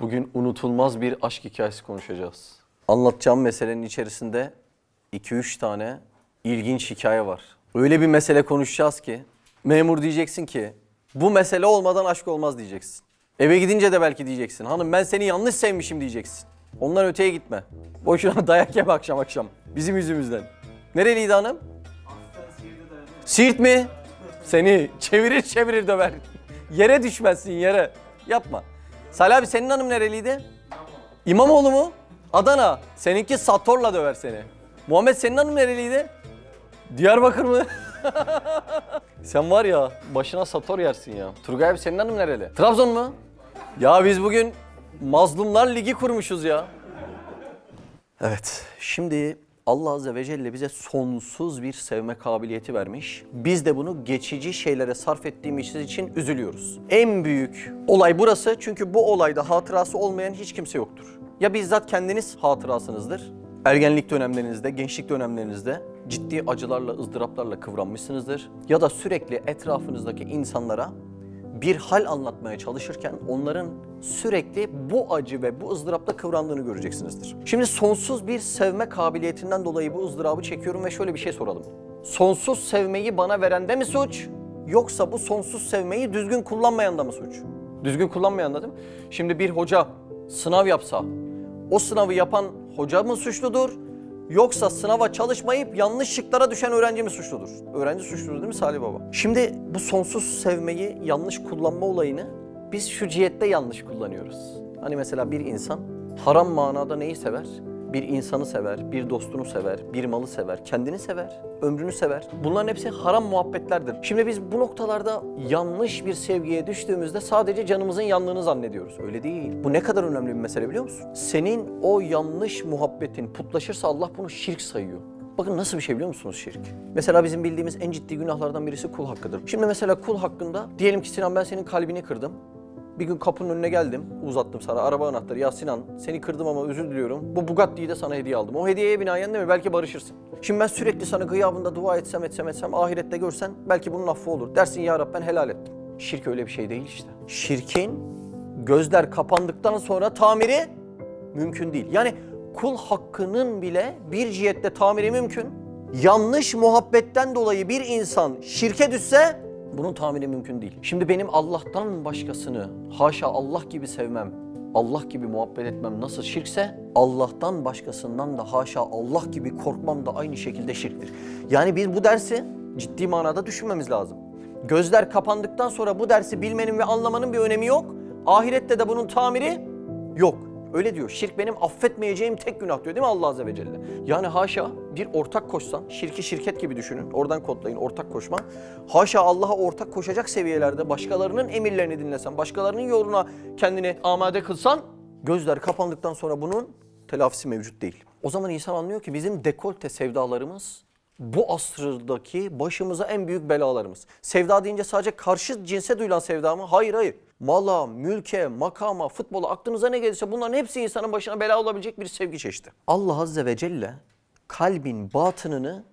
Bugün unutulmaz bir aşk hikayesi konuşacağız. Anlatacağım meselenin içerisinde 2-3 tane ilginç hikaye var. Öyle bir mesele konuşacağız ki memur diyeceksin ki bu mesele olmadan aşk olmaz diyeceksin. Eve gidince de belki diyeceksin. Hanım ben seni yanlış sevmişim diyeceksin. Ondan öteye gitme. Boşuna dayak yeme akşam akşam. Bizim yüzümüzden. Nereliydi hanım? Siirt mi? Seni çevirir çevirir döver. Yere düşmezsin yere. Yapma. Salih abi senin hanım nereliydi? İmamoğlu mu? Adana. Seninki Sator'la döver seni. Muhammed senin hanım nereliydi? Diyarbakır mı? Sen var ya başına Sator yersin ya. Turgay abi senin hanım nereli? Trabzon mu? Ya biz bugün Mazlumlar Ligi kurmuşuz ya. Evet, şimdi Allah Azze ve Celle bize sonsuz bir sevme kabiliyeti vermiş. Biz de bunu geçici şeylere sarf ettiğimiz için üzülüyoruz. En büyük olay burası çünkü bu olayda hatırası olmayan hiç kimse yoktur. Ya bizzat kendiniz hatırasınızdır, ergenlik dönemlerinizde, gençlik dönemlerinizde ciddi acılarla, ızdıraplarla kıvranmışsınızdır. Ya da sürekli etrafınızdaki insanlara bir hal anlatmaya çalışırken onların sürekli bu acı ve bu ızdırapta kıvrandığını göreceksinizdir. Şimdi sonsuz bir sevme kabiliyetinden dolayı bu ızdırabı çekiyorum ve şöyle bir şey soralım. Sonsuz sevmeyi bana verende mi suç? Yoksa bu sonsuz sevmeyi düzgün kullanmayanda mı suç? Düzgün kullanmayanda değil mi? Şimdi bir hoca sınav yapsa o sınavı yapan hoca mı suçludur? Yoksa sınava çalışmayıp yanlış şıklara düşen öğrenci mi suçludur? Öğrenci suçludur değil mi Salih Baba? Şimdi bu sonsuz sevmeyi yanlış kullanma olayını biz şu cihette yanlış kullanıyoruz. Hani mesela bir insan haram manada neyi sever? Bir insanı sever, bir dostunu sever, bir malı sever, kendini sever, ömrünü sever. Bunların hepsi haram muhabbetlerdir. Şimdi biz bu noktalarda yanlış bir sevgiye düştüğümüzde sadece canımızın yandığını zannediyoruz. Öyle değil. Bu ne kadar önemli bir mesele biliyor musun? Senin o yanlış muhabbetin putlaşırsa Allah bunu şirk sayıyor. Bakın nasıl bir şey biliyor musunuz şirk? Mesela bizim bildiğimiz en ciddi günahlardan birisi kul hakkıdır. Şimdi mesela kul hakkında diyelim ki Sinan ben senin kalbini kırdım. Bir gün kapının önüne geldim, uzattım sana araba anahtarı. Ya Sinan seni kırdım ama özür diliyorum. Bu Bugatti'yi de sana hediye aldım. O hediyeye binaen değil mi? Belki barışırsın. Şimdi ben sürekli sana gıyabında dua etsem etsem etsem ahirette görsen belki bunun affı olur. Dersin ya Rab ben helal ettim. Şirk öyle bir şey değil işte. Şirkin gözler kapandıktan sonra tamiri mümkün değil. Yani kul hakkının bile bir cihette tamiri mümkün. Yanlış muhabbetten dolayı bir insan şirke düşse bunun tamiri mümkün değil. Şimdi benim Allah'tan başkasını haşa Allah gibi sevmem, Allah gibi muhabbet etmem nasıl şirkse Allah'tan başkasından da haşa Allah gibi korkmam da aynı şekilde şirktir. Yani biz bu dersi ciddi manada düşünmemiz lazım. Gözler kapandıktan sonra bu dersi bilmenin ve anlamanın bir önemi yok. Ahirette de bunun tamiri yok. Öyle diyor. Şirk benim affetmeyeceğim tek günah diyor değil mi Allah Azze ve Celle? Yani haşa bir ortak koşsan, şirki şirket gibi düşünün. Oradan kodlayın ortak koşma. Haşa Allah'a ortak koşacak seviyelerde başkalarının emirlerini dinlesen, başkalarının yoluna kendini amade kılsan, gözler kapandıktan sonra bunun telafisi mevcut değil. O zaman insan anlıyor ki bizim dekolte sevdalarımız bu asırdaki başımıza en büyük belalarımız. Sevda deyince sadece karşı cinse duyulan sevda mı? Hayır hayır. Mala, mülke, makama, futbola aklınıza ne gelirse bunların hepsi insanın başına bela olabilecek bir sevgi çeşidi. Allah Azze ve Celle kalbin batınını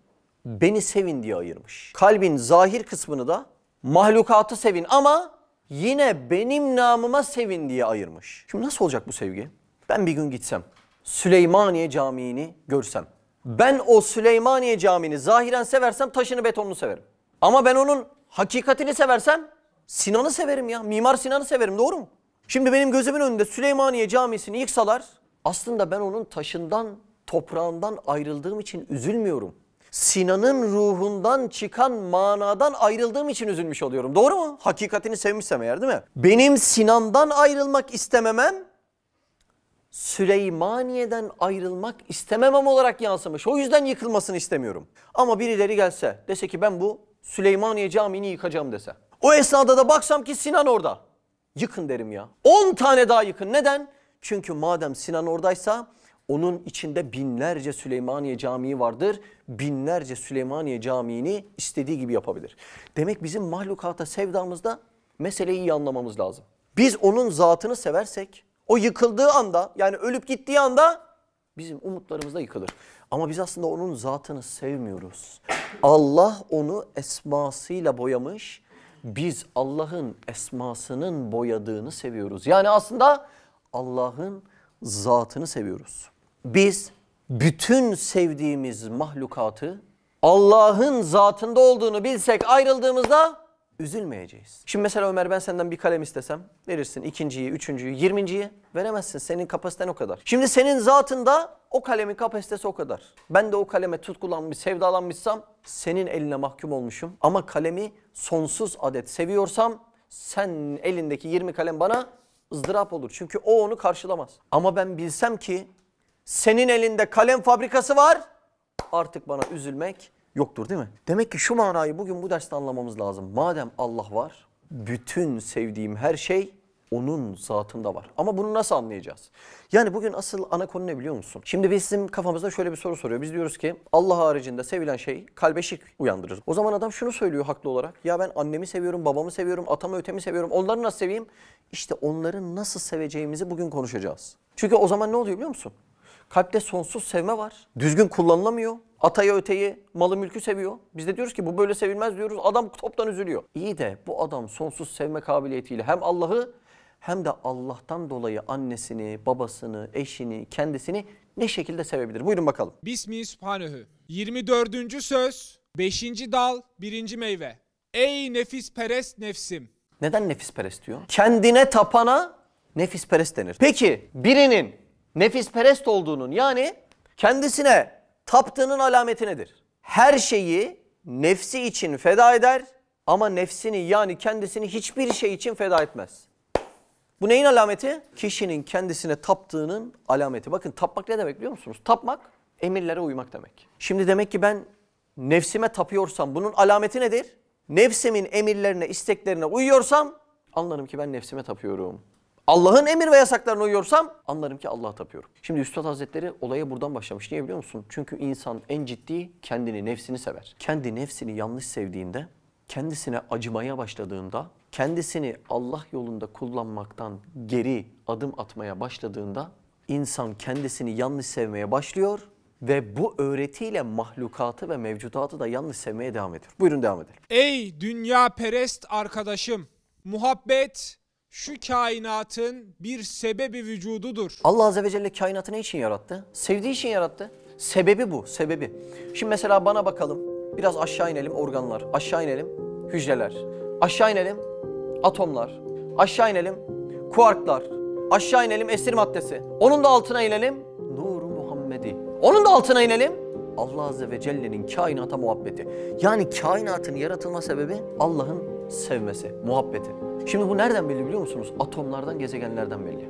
beni sevin diye ayırmış. Kalbin zahir kısmını da mahlukatı sevin ama yine benim namıma sevin diye ayırmış. Şimdi nasıl olacak bu sevgi? Ben bir gün gitsem Süleymaniye Camii'ni görsem ben o Süleymaniye Camii'ni zahiren seversem taşını betonunu severim. Ama ben onun hakikatini seversem Sinan'ı severim ya. Mimar Sinan'ı severim doğru mu? Şimdi benim gözümün önünde Süleymaniye Camisi'ni yıksalar aslında ben onun taşından, toprağından ayrıldığım için üzülmüyorum. Sinan'ın ruhundan çıkan manadan ayrıldığım için üzülmüş oluyorum. Doğru mu? Hakikatini sevmişsem eğer değil mi? Benim Sinan'dan ayrılmak istememem Süleymaniye'den ayrılmak istememem olarak yansımış. O yüzden yıkılmasını istemiyorum. Ama birileri gelse dese ki ben bu Süleymaniye Camii'ni yıkacağım dese. O esnada da baksam ki Sinan orada. Yıkın derim ya. 10 tane daha yıkın. Neden? Çünkü madem Sinan oradaysa onun içinde binlerce Süleymaniye Camii vardır. Binlerce Süleymaniye Camii'ni istediği gibi yapabilir. Demek bizim mahlukata sevdamızda meseleyi iyi anlamamız lazım. Biz onun zatını seversek o yıkıldığı anda yani ölüp gittiği anda bizim umutlarımız da yıkılır. Ama biz aslında onun zatını sevmiyoruz. Allah onu esmasıyla boyamış. Biz Allah'ın esmasının boyadığını seviyoruz. Yani aslında Allah'ın zatını seviyoruz. Biz bütün sevdiğimiz mahlukatı Allah'ın zatında olduğunu bilsek ayrıldığımızda üzülmeyeceğiz. Şimdi mesela Ömer ben senden bir kalem istesem verirsin ikinciyi, üçüncüyü, yirminciyi veremezsin. Senin kapasiten o kadar. Şimdi senin zatında o kalemin kapasitesi o kadar. Ben de o kaleme tutkulanmış, sevdalanmışsam senin eline mahkum olmuşum. Ama kalemi sonsuz adet seviyorsam sen elindeki 20 kalem bana ızdırap olur. Çünkü o onu karşılamaz. Ama ben bilsem ki senin elinde kalem fabrikası var artık bana üzülmek yoktur değil mi? Demek ki şu manayı bugün bu derste anlamamız lazım. Madem Allah var, bütün sevdiğim her şey onun zatında var. Ama bunu nasıl anlayacağız? Yani bugün asıl ana konu ne biliyor musun? Şimdi bizim kafamızda şöyle bir soru soruyor. Biz diyoruz ki Allah haricinde sevilen şey kalbe şirk uyandırır. O zaman adam şunu söylüyor haklı olarak. Ya ben annemi seviyorum, babamı seviyorum, atamı ötemi seviyorum. Onları nasıl seveyim? İşte onları nasıl seveceğimizi bugün konuşacağız. Çünkü o zaman ne oluyor biliyor musun? Kalpte sonsuz sevme var. Düzgün kullanılamıyor. Atayı öteyi, malı mülkü seviyor. Biz de diyoruz ki bu böyle sevilmez diyoruz. Adam toptan üzülüyor. İyi de bu adam sonsuz sevme kabiliyetiyle hem Allah'ı hem de Allah'tan dolayı annesini, babasını, eşini, kendisini ne şekilde sevebilir? Buyurun bakalım. Bismi Sübhanehu. 24. söz, 5. dal, 1. meyve. Ey nefis perest nefsim. Neden nefisperest diyor? Kendine tapana nefisperest denir. Peki birinin nefisperest olduğunun yani kendisine taptığının alameti nedir? Her şeyi nefsi için feda eder ama nefsini yani kendisini hiçbir şey için feda etmez. Bu neyin alameti? Kişinin kendisine taptığının alameti. Bakın tapmak ne demek biliyor musunuz? Tapmak emirlere uymak demek. Şimdi demek ki ben nefsime tapıyorsam bunun alameti nedir? Nefsimin emirlerine, isteklerine uyuyorsam anlarım ki ben nefsime tapıyorum. Allah'ın emir ve yasaklarına uyuyorsam anlarım ki Allah'a tapıyorum. Şimdi Üstad Hazretleri olaya buradan başlamış. Niye biliyor musun? Çünkü insan en ciddi kendini, nefsini sever. Kendi nefsini yanlış sevdiğinde, kendisine acımaya başladığında, kendisini Allah yolunda kullanmaktan geri adım atmaya başladığında insan kendisini yanlış sevmeye başlıyor ve bu öğretiyle mahlukatı ve mevcudatı da yanlış sevmeye devam ediyor. Buyurun devam edelim. Ey dünya perest arkadaşım. Muhabbet şu kainatın bir sebebi vücududur. Allah Azze ve Celle kainatı ne için yarattı? Sevdiği için yarattı. Sebebi bu, sebebi. Şimdi mesela bana bakalım. Biraz aşağı inelim organlar. Aşağı inelim hücreler. Aşağı inelim atomlar. Aşağı inelim kuarklar. Aşağı inelim esir maddesi. Onun da altına inelim nuru Muhammedi. Onun da altına inelim Allah Azze ve Celle'nin kainata muhabbeti. Yani kainatın yaratılma sebebi Allah'ın sevmesi, muhabbeti. Şimdi bu nereden belli biliyor musunuz? Atomlardan, gezegenlerden belli.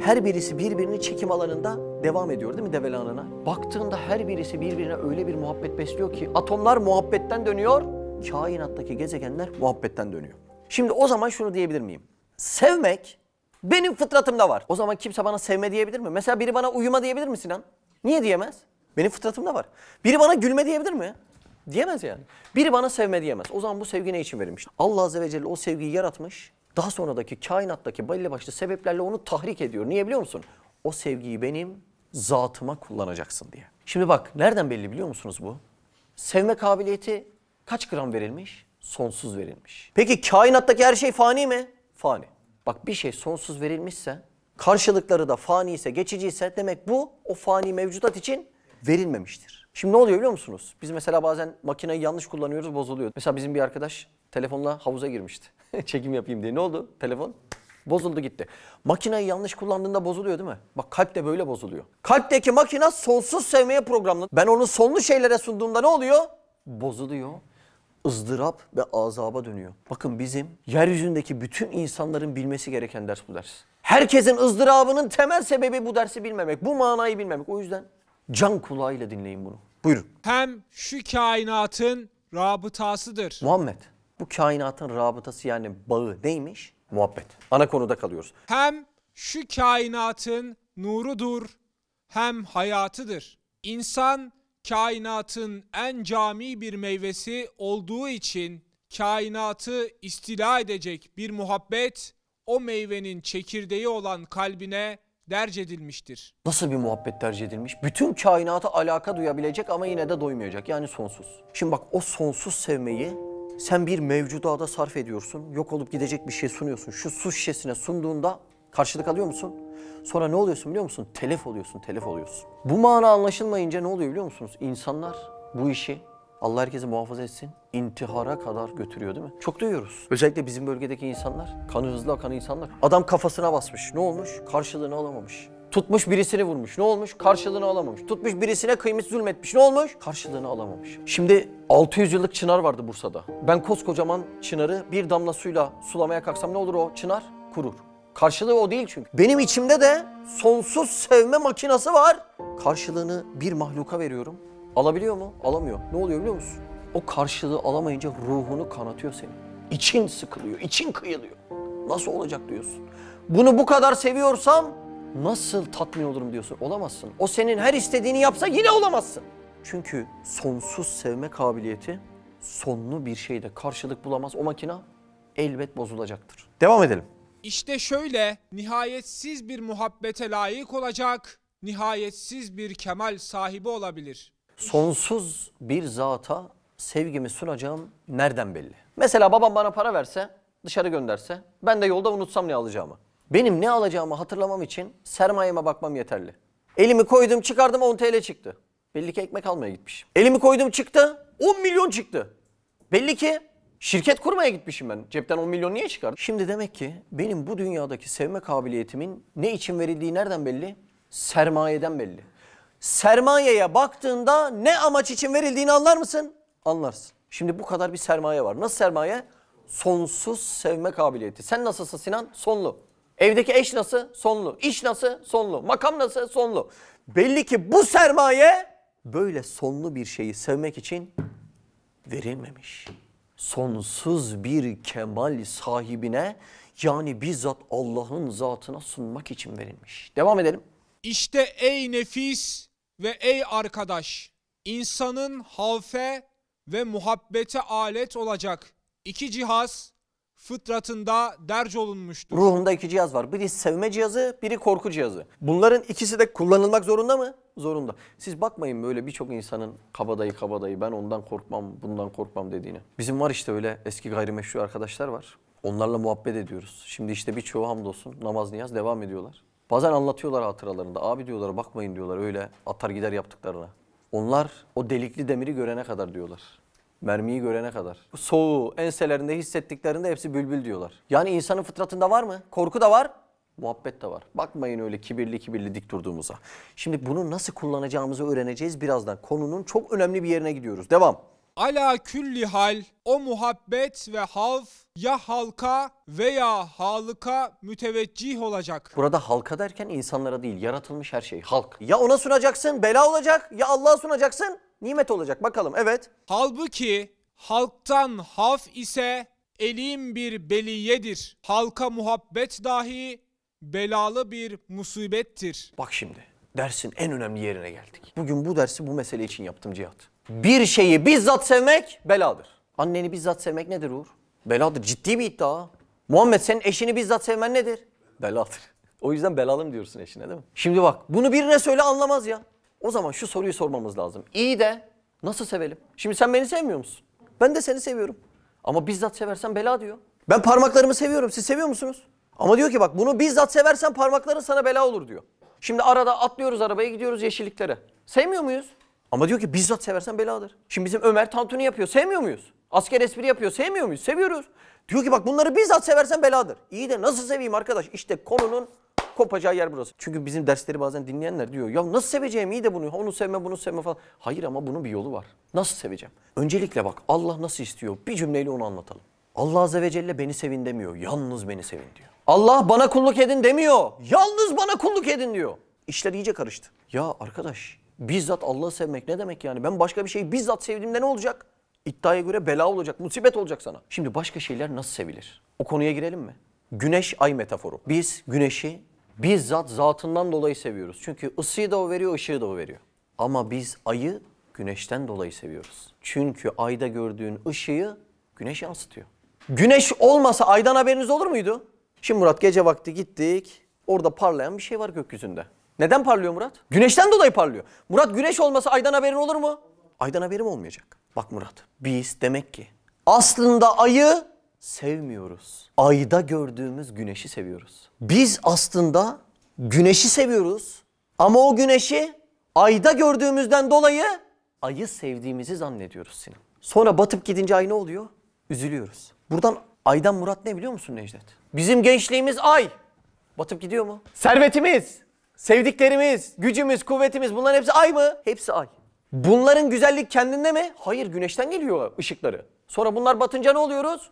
Her birisi birbirini çekim alanında devam ediyor değil mi develanına? Baktığında her birisi birbirine öyle bir muhabbet besliyor ki atomlar muhabbetten dönüyor, kainattaki gezegenler muhabbetten dönüyor. Şimdi o zaman şunu diyebilir miyim? Sevmek benim fıtratımda var. O zaman kimse bana sevme diyebilir mi? Mesela biri bana uyuma diyebilir mi Sinan? Niye diyemez? Benim fıtratımda var. Biri bana gülme diyebilir mi? Diyemez yani. Biri bana sevme diyemez. O zaman bu sevgi ne için verilmiş? Allah Azze ve Celle o sevgiyi yaratmış. Daha sonradaki kainattaki belli başlı sebeplerle onu tahrik ediyor. Niye biliyor musun? O sevgiyi benim zatıma kullanacaksın diye. Şimdi bak nereden belli biliyor musunuz bu? Sevme kabiliyeti kaç gram verilmiş? Sonsuz verilmiş. Peki kainattaki her şey fani mi? Fani. Bak bir şey sonsuz verilmişse, karşılıkları da fani ise, geçici ise demek bu o fani mevcudat için verilmemiştir. Şimdi ne oluyor biliyor musunuz? Biz mesela bazen makineyi yanlış kullanıyoruz, bozuluyor. Mesela bizim bir arkadaş telefonla havuza girmişti. Çekim yapayım diye. Ne oldu? Telefon bozuldu gitti. Makineyi yanlış kullandığında bozuluyor değil mi? Bak kalp de böyle bozuluyor. Kalpteki makine sonsuz sevmeye programlı. Ben onu sonlu şeylere sunduğumda ne oluyor? Bozuluyor ızdırap ve azaba dönüyor. Bakın bizim yeryüzündeki bütün insanların bilmesi gereken ders bu ders. Herkesin ızdırabının temel sebebi bu dersi bilmemek. Bu manayı bilmemek. O yüzden can kulağıyla dinleyin bunu. Buyurun. Hem şu kainatın rabıtasıdır. Muhammed. Bu kainatın rabıtası yani bağı neymiş? Muhabbet. Ana konuda kalıyoruz. Hem şu kainatın nurudur, hem hayatıdır. İnsan kainatın en cami bir meyvesi olduğu için kainatı istila edecek bir muhabbet o meyvenin çekirdeği olan kalbine derc edilmiştir. Nasıl bir muhabbet tercih edilmiş? Bütün kainata alaka duyabilecek ama yine de doymayacak. Yani sonsuz. Şimdi bak o sonsuz sevmeyi sen bir mevcudada sarf ediyorsun. Yok olup gidecek bir şey sunuyorsun. Şu su şişesine sunduğunda Karşılık alıyor musun? Sonra ne oluyorsun biliyor musun? Telef oluyorsun, telef oluyorsun. Bu mana anlaşılmayınca ne oluyor biliyor musunuz? İnsanlar bu işi Allah herkesi muhafaza etsin. intihara kadar götürüyor değil mi? Çok duyuyoruz. Özellikle bizim bölgedeki insanlar, kanı hızlı akan insanlar. Adam kafasına basmış. Ne olmuş? Karşılığını alamamış. Tutmuş birisini vurmuş. Ne olmuş? Karşılığını alamamış. Tutmuş birisine kıymet zulmetmiş. Ne olmuş? Karşılığını alamamış. Şimdi 600 yıllık çınar vardı Bursa'da. Ben koskocaman çınarı bir damla suyla sulamaya kalksam ne olur o çınar? Kurur. Karşılığı o değil çünkü. Benim içimde de sonsuz sevme makinası var. Karşılığını bir mahluka veriyorum. Alabiliyor mu? Alamıyor. Ne oluyor biliyor musun? O karşılığı alamayınca ruhunu kanatıyor senin. İçin sıkılıyor, için kıyılıyor. Nasıl olacak diyorsun. Bunu bu kadar seviyorsam nasıl tatmin olurum diyorsun. Olamazsın. O senin her istediğini yapsa yine olamazsın. Çünkü sonsuz sevme kabiliyeti sonlu bir şeyde karşılık bulamaz. O makina elbet bozulacaktır. Devam edelim. İşte şöyle nihayetsiz bir muhabbete layık olacak, nihayetsiz bir kemal sahibi olabilir. Sonsuz bir zata sevgimi sunacağım nereden belli? Mesela babam bana para verse, dışarı gönderse, ben de yolda unutsam ne alacağımı. Benim ne alacağımı hatırlamam için sermayeme bakmam yeterli. Elimi koydum çıkardım 10 TL çıktı. Belli ki ekmek almaya gitmişim. Elimi koydum çıktı 10 milyon çıktı. Belli ki şirket kurmaya gitmişim ben. Cepten 10 milyon niye çıkar? Şimdi demek ki benim bu dünyadaki sevme kabiliyetimin ne için verildiği nereden belli? Sermayeden belli. Sermayeye baktığında ne amaç için verildiğini anlar mısın? Anlarsın. Şimdi bu kadar bir sermaye var. Nasıl sermaye? Sonsuz sevme kabiliyeti. Sen nasılsın Sinan? Sonlu. Evdeki eş nasıl? Sonlu. İş nasıl? Sonlu. Makam nasıl? Sonlu. Belli ki bu sermaye böyle sonlu bir şeyi sevmek için verilmemiş. Sonsuz bir kemal sahibine yani bizzat Allah'ın zatına sunmak için verilmiş. Devam edelim. İşte ey nefis ve ey arkadaş, insanın havfe ve muhabbete alet olacak iki cihaz fıtratında derc olunmuştur. Ruhunda iki cihaz var. Biri sevme cihazı, biri korku cihazı. Bunların ikisi de kullanılmak zorunda mı? Zorunda. Siz bakmayın böyle birçok insanın kabadayı kabadayı ben ondan korkmam, bundan korkmam dediğine. Bizim var işte öyle eski gayrimeşru arkadaşlar var. Onlarla muhabbet ediyoruz. Şimdi işte birçoğu hamdolsun namaz niyaz devam ediyorlar. Bazen anlatıyorlar hatıralarında. Abi diyorlar bakmayın diyorlar öyle atar gider yaptıklarına. Onlar o delikli demiri görene kadar diyorlar. Mermiyi görene kadar. Soğuğu enselerinde hissettiklerinde hepsi bülbül diyorlar. Yani insanın fıtratında var mı? Korku da var, muhabbet de var. Bakmayın öyle kibirli kibirli dik durduğumuza. Şimdi bunu nasıl kullanacağımızı öğreneceğiz birazdan. Konunun çok önemli bir yerine gidiyoruz. Devam. Ala külli hal o muhabbet ve havf ya halka veya halıka müteveccih olacak. Burada halka derken insanlara değil, yaratılmış her şey. Halk. Ya ona sunacaksın, bela olacak. Ya Allah'a sunacaksın, nimet olacak. Bakalım, evet. Halbuki halktan haf ise elim bir beliyedir. Halka muhabbet dahi belalı bir musibettir. Bak şimdi dersin en önemli yerine geldik. Bugün bu dersi bu mesele için yaptım Cihat. Bir şeyi bizzat sevmek beladır. Anneni bizzat sevmek nedir Uğur? Beladır. Ciddi bir iddia. Muhammed senin eşini bizzat sevmen nedir? Beladır. O yüzden belalım diyorsun eşine değil mi? Şimdi bak bunu birine söyle anlamaz ya. O zaman şu soruyu sormamız lazım. İyi de nasıl sevelim? Şimdi sen beni sevmiyor musun? Ben de seni seviyorum. Ama bizzat seversen bela diyor. Ben parmaklarımı seviyorum. Siz seviyor musunuz? Ama diyor ki bak bunu bizzat seversen parmakların sana bela olur diyor. Şimdi arada atlıyoruz arabaya gidiyoruz yeşilliklere. Sevmiyor muyuz? Ama diyor ki bizzat seversen beladır. Şimdi bizim Ömer tantuni yapıyor. Sevmiyor muyuz? Asker espri yapıyor. Sevmiyor muyuz? Seviyoruz. Diyor ki bak bunları bizzat seversen beladır. İyi de nasıl seveyim arkadaş? İşte konunun kopacağı yer burası. Çünkü bizim dersleri bazen dinleyenler diyor ya nasıl seveceğim iyi de bunu onu sevme bunu sevme falan. Hayır ama bunun bir yolu var. Nasıl seveceğim? Öncelikle bak Allah nasıl istiyor bir cümleyle onu anlatalım. Allah Azze ve Celle beni sevin demiyor. Yalnız beni sevin diyor. Allah bana kulluk edin demiyor. Yalnız bana kulluk edin diyor. İşler iyice karıştı. Ya arkadaş bizzat Allah'ı sevmek ne demek yani? Ben başka bir şeyi bizzat sevdiğimde ne olacak? İddiaya göre bela olacak, musibet olacak sana. Şimdi başka şeyler nasıl sevilir? O konuya girelim mi? Güneş ay metaforu. Biz güneşi bizzat zatından dolayı seviyoruz. Çünkü ısıyı da o veriyor, ışığı da o veriyor. Ama biz ayı güneşten dolayı seviyoruz. Çünkü ayda gördüğün ışığı güneş yansıtıyor. Güneş olmasa aydan haberiniz olur muydu? Şimdi Murat gece vakti gittik. Orada parlayan bir şey var gökyüzünde. Neden parlıyor Murat? Güneşten dolayı parlıyor. Murat güneş olmasa aydan haberin olur mu? Aydan haberim olmayacak. Bak Murat biz demek ki aslında ayı sevmiyoruz. Ayda gördüğümüz güneşi seviyoruz. Biz aslında güneşi seviyoruz ama o güneşi ayda gördüğümüzden dolayı ayı sevdiğimizi zannediyoruz Sinan. Sonra batıp gidince ay ne oluyor? Üzülüyoruz. Buradan aydan murat ne biliyor musun Necdet? Bizim gençliğimiz ay. Batıp gidiyor mu? Servetimiz, sevdiklerimiz, gücümüz, kuvvetimiz bunların hepsi ay mı? Hepsi ay. Bunların güzellik kendinde mi? Hayır güneşten geliyor ışıkları. Sonra bunlar batınca ne oluyoruz?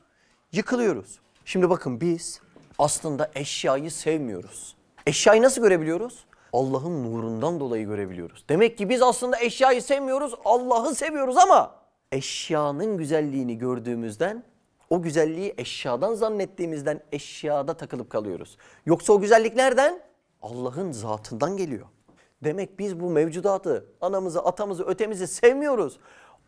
Yıkılıyoruz. Şimdi bakın biz aslında eşyayı sevmiyoruz. Eşyayı nasıl görebiliyoruz? Allah'ın nurundan dolayı görebiliyoruz. Demek ki biz aslında eşyayı sevmiyoruz, Allah'ı seviyoruz ama eşyanın güzelliğini gördüğümüzden o güzelliği eşyadan zannettiğimizden eşyada takılıp kalıyoruz. Yoksa o güzellik nereden? Allah'ın zatından geliyor. Demek biz bu mevcudatı, anamızı, atamızı, ötemizi sevmiyoruz.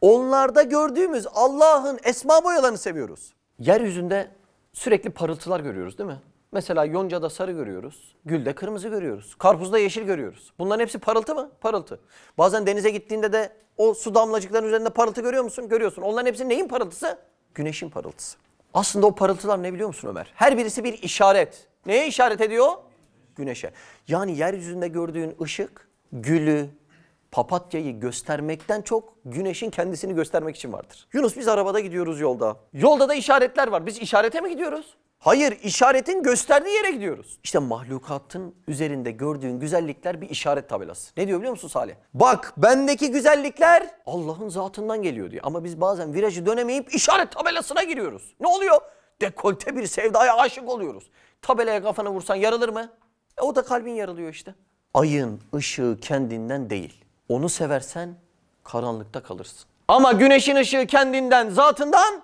Onlarda gördüğümüz Allah'ın esma boyalarını seviyoruz. Yeryüzünde sürekli parıltılar görüyoruz değil mi? Mesela yoncada sarı görüyoruz, gülde kırmızı görüyoruz, karpuzda yeşil görüyoruz. Bunların hepsi parıltı mı? Parıltı. Bazen denize gittiğinde de o su damlacıkların üzerinde parıltı görüyor musun? Görüyorsun. Onların hepsi neyin parıltısı? Güneşin parıltısı. Aslında o parıltılar ne biliyor musun Ömer? Her birisi bir işaret. Neye işaret ediyor? Güneşe. Yani yeryüzünde gördüğün ışık gülü, papatyayı göstermekten çok güneşin kendisini göstermek için vardır. Yunus biz arabada gidiyoruz yolda. Yolda da işaretler var. Biz işarete mi gidiyoruz? Hayır, işaretin gösterdiği yere gidiyoruz. İşte mahlukatın üzerinde gördüğün güzellikler bir işaret tabelası. Ne diyor biliyor musun Salih? Bak bendeki güzellikler Allah'ın zatından geliyor diyor. Ama biz bazen virajı dönemeyip işaret tabelasına giriyoruz. Ne oluyor? Dekolte bir sevdaya aşık oluyoruz. Tabelaya kafanı vursan yarılır mı? E o da kalbin yarılıyor işte. Ayın ışığı kendinden değil. Onu seversen karanlıkta kalırsın. Ama güneşin ışığı kendinden, zatından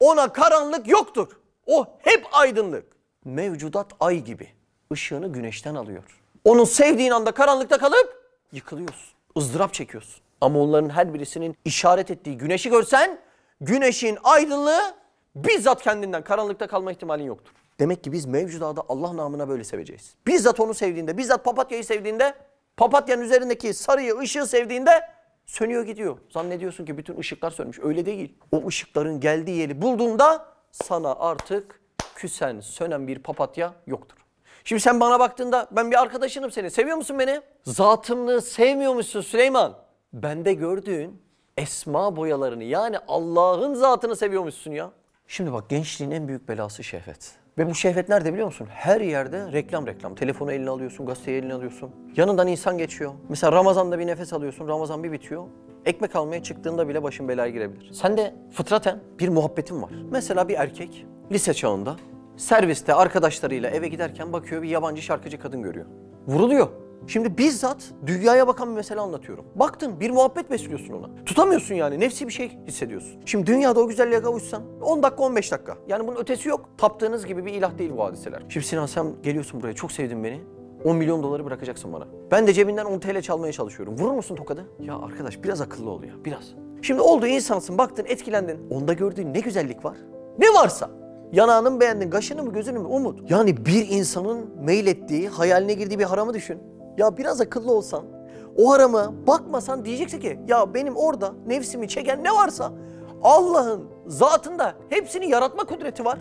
ona karanlık yoktur. O hep aydınlık. Mevcudat ay gibi. Işığını güneşten alıyor. Onu sevdiğin anda karanlıkta kalıp yıkılıyorsun. ızdırap çekiyorsun. Ama onların her birisinin işaret ettiği güneşi görsen güneşin aydınlığı bizzat kendinden karanlıkta kalma ihtimalin yoktur. Demek ki biz mevcudatı Allah namına böyle seveceğiz. Bizzat onu sevdiğinde, bizzat papatyayı sevdiğinde, papatyanın üzerindeki sarıyı, ışığı sevdiğinde sönüyor gidiyor. Zannediyorsun ki bütün ışıklar sönmüş. Öyle değil. O ışıkların geldiği yeri bulduğunda sana artık küsen, sönen bir papatya yoktur. Şimdi sen bana baktığında ben bir arkadaşınım seni. Seviyor musun beni? Zatımlığı sevmiyor musun Süleyman? Bende gördüğün esma boyalarını yani Allah'ın zatını seviyormuşsun ya. Şimdi bak gençliğin en büyük belası şehvet. Ve bu şehvet nerede biliyor musun? Her yerde reklam reklam. Telefonu eline alıyorsun, gazeteyi eline alıyorsun. Yanından insan geçiyor. Mesela Ramazan'da bir nefes alıyorsun, Ramazan bir bitiyor. Ekmek almaya çıktığında bile başın belaya girebilir. Sen de fıtraten bir muhabbetin var. Mesela bir erkek lise çağında serviste arkadaşlarıyla eve giderken bakıyor bir yabancı şarkıcı kadın görüyor. Vuruluyor. Şimdi bizzat dünyaya bakan bir mesele anlatıyorum. Baktın bir muhabbet besliyorsun ona. Tutamıyorsun yani nefsi bir şey hissediyorsun. Şimdi dünyada o güzelliğe kavuşsan 10 dakika 15 dakika. Yani bunun ötesi yok. Taptığınız gibi bir ilah değil bu hadiseler. Şimdi Sinan sen geliyorsun buraya çok sevdin beni. 10 milyon doları bırakacaksın bana. Ben de cebinden 10 TL çalmaya çalışıyorum. Vurur musun tokadı? Ya arkadaş biraz akıllı ol ya biraz. Şimdi olduğu insansın baktın etkilendin. Onda gördüğün ne güzellik var? Ne varsa. Yanağını mı beğendin, kaşını mı, gözünü mü, umut. Yani bir insanın meylettiği, hayaline girdiği bir haramı düşün. Ya biraz akıllı olsan, o harama bakmasan diyeceksin ki ya benim orada nefsimi çeken ne varsa Allah'ın zatında hepsini yaratma kudreti var.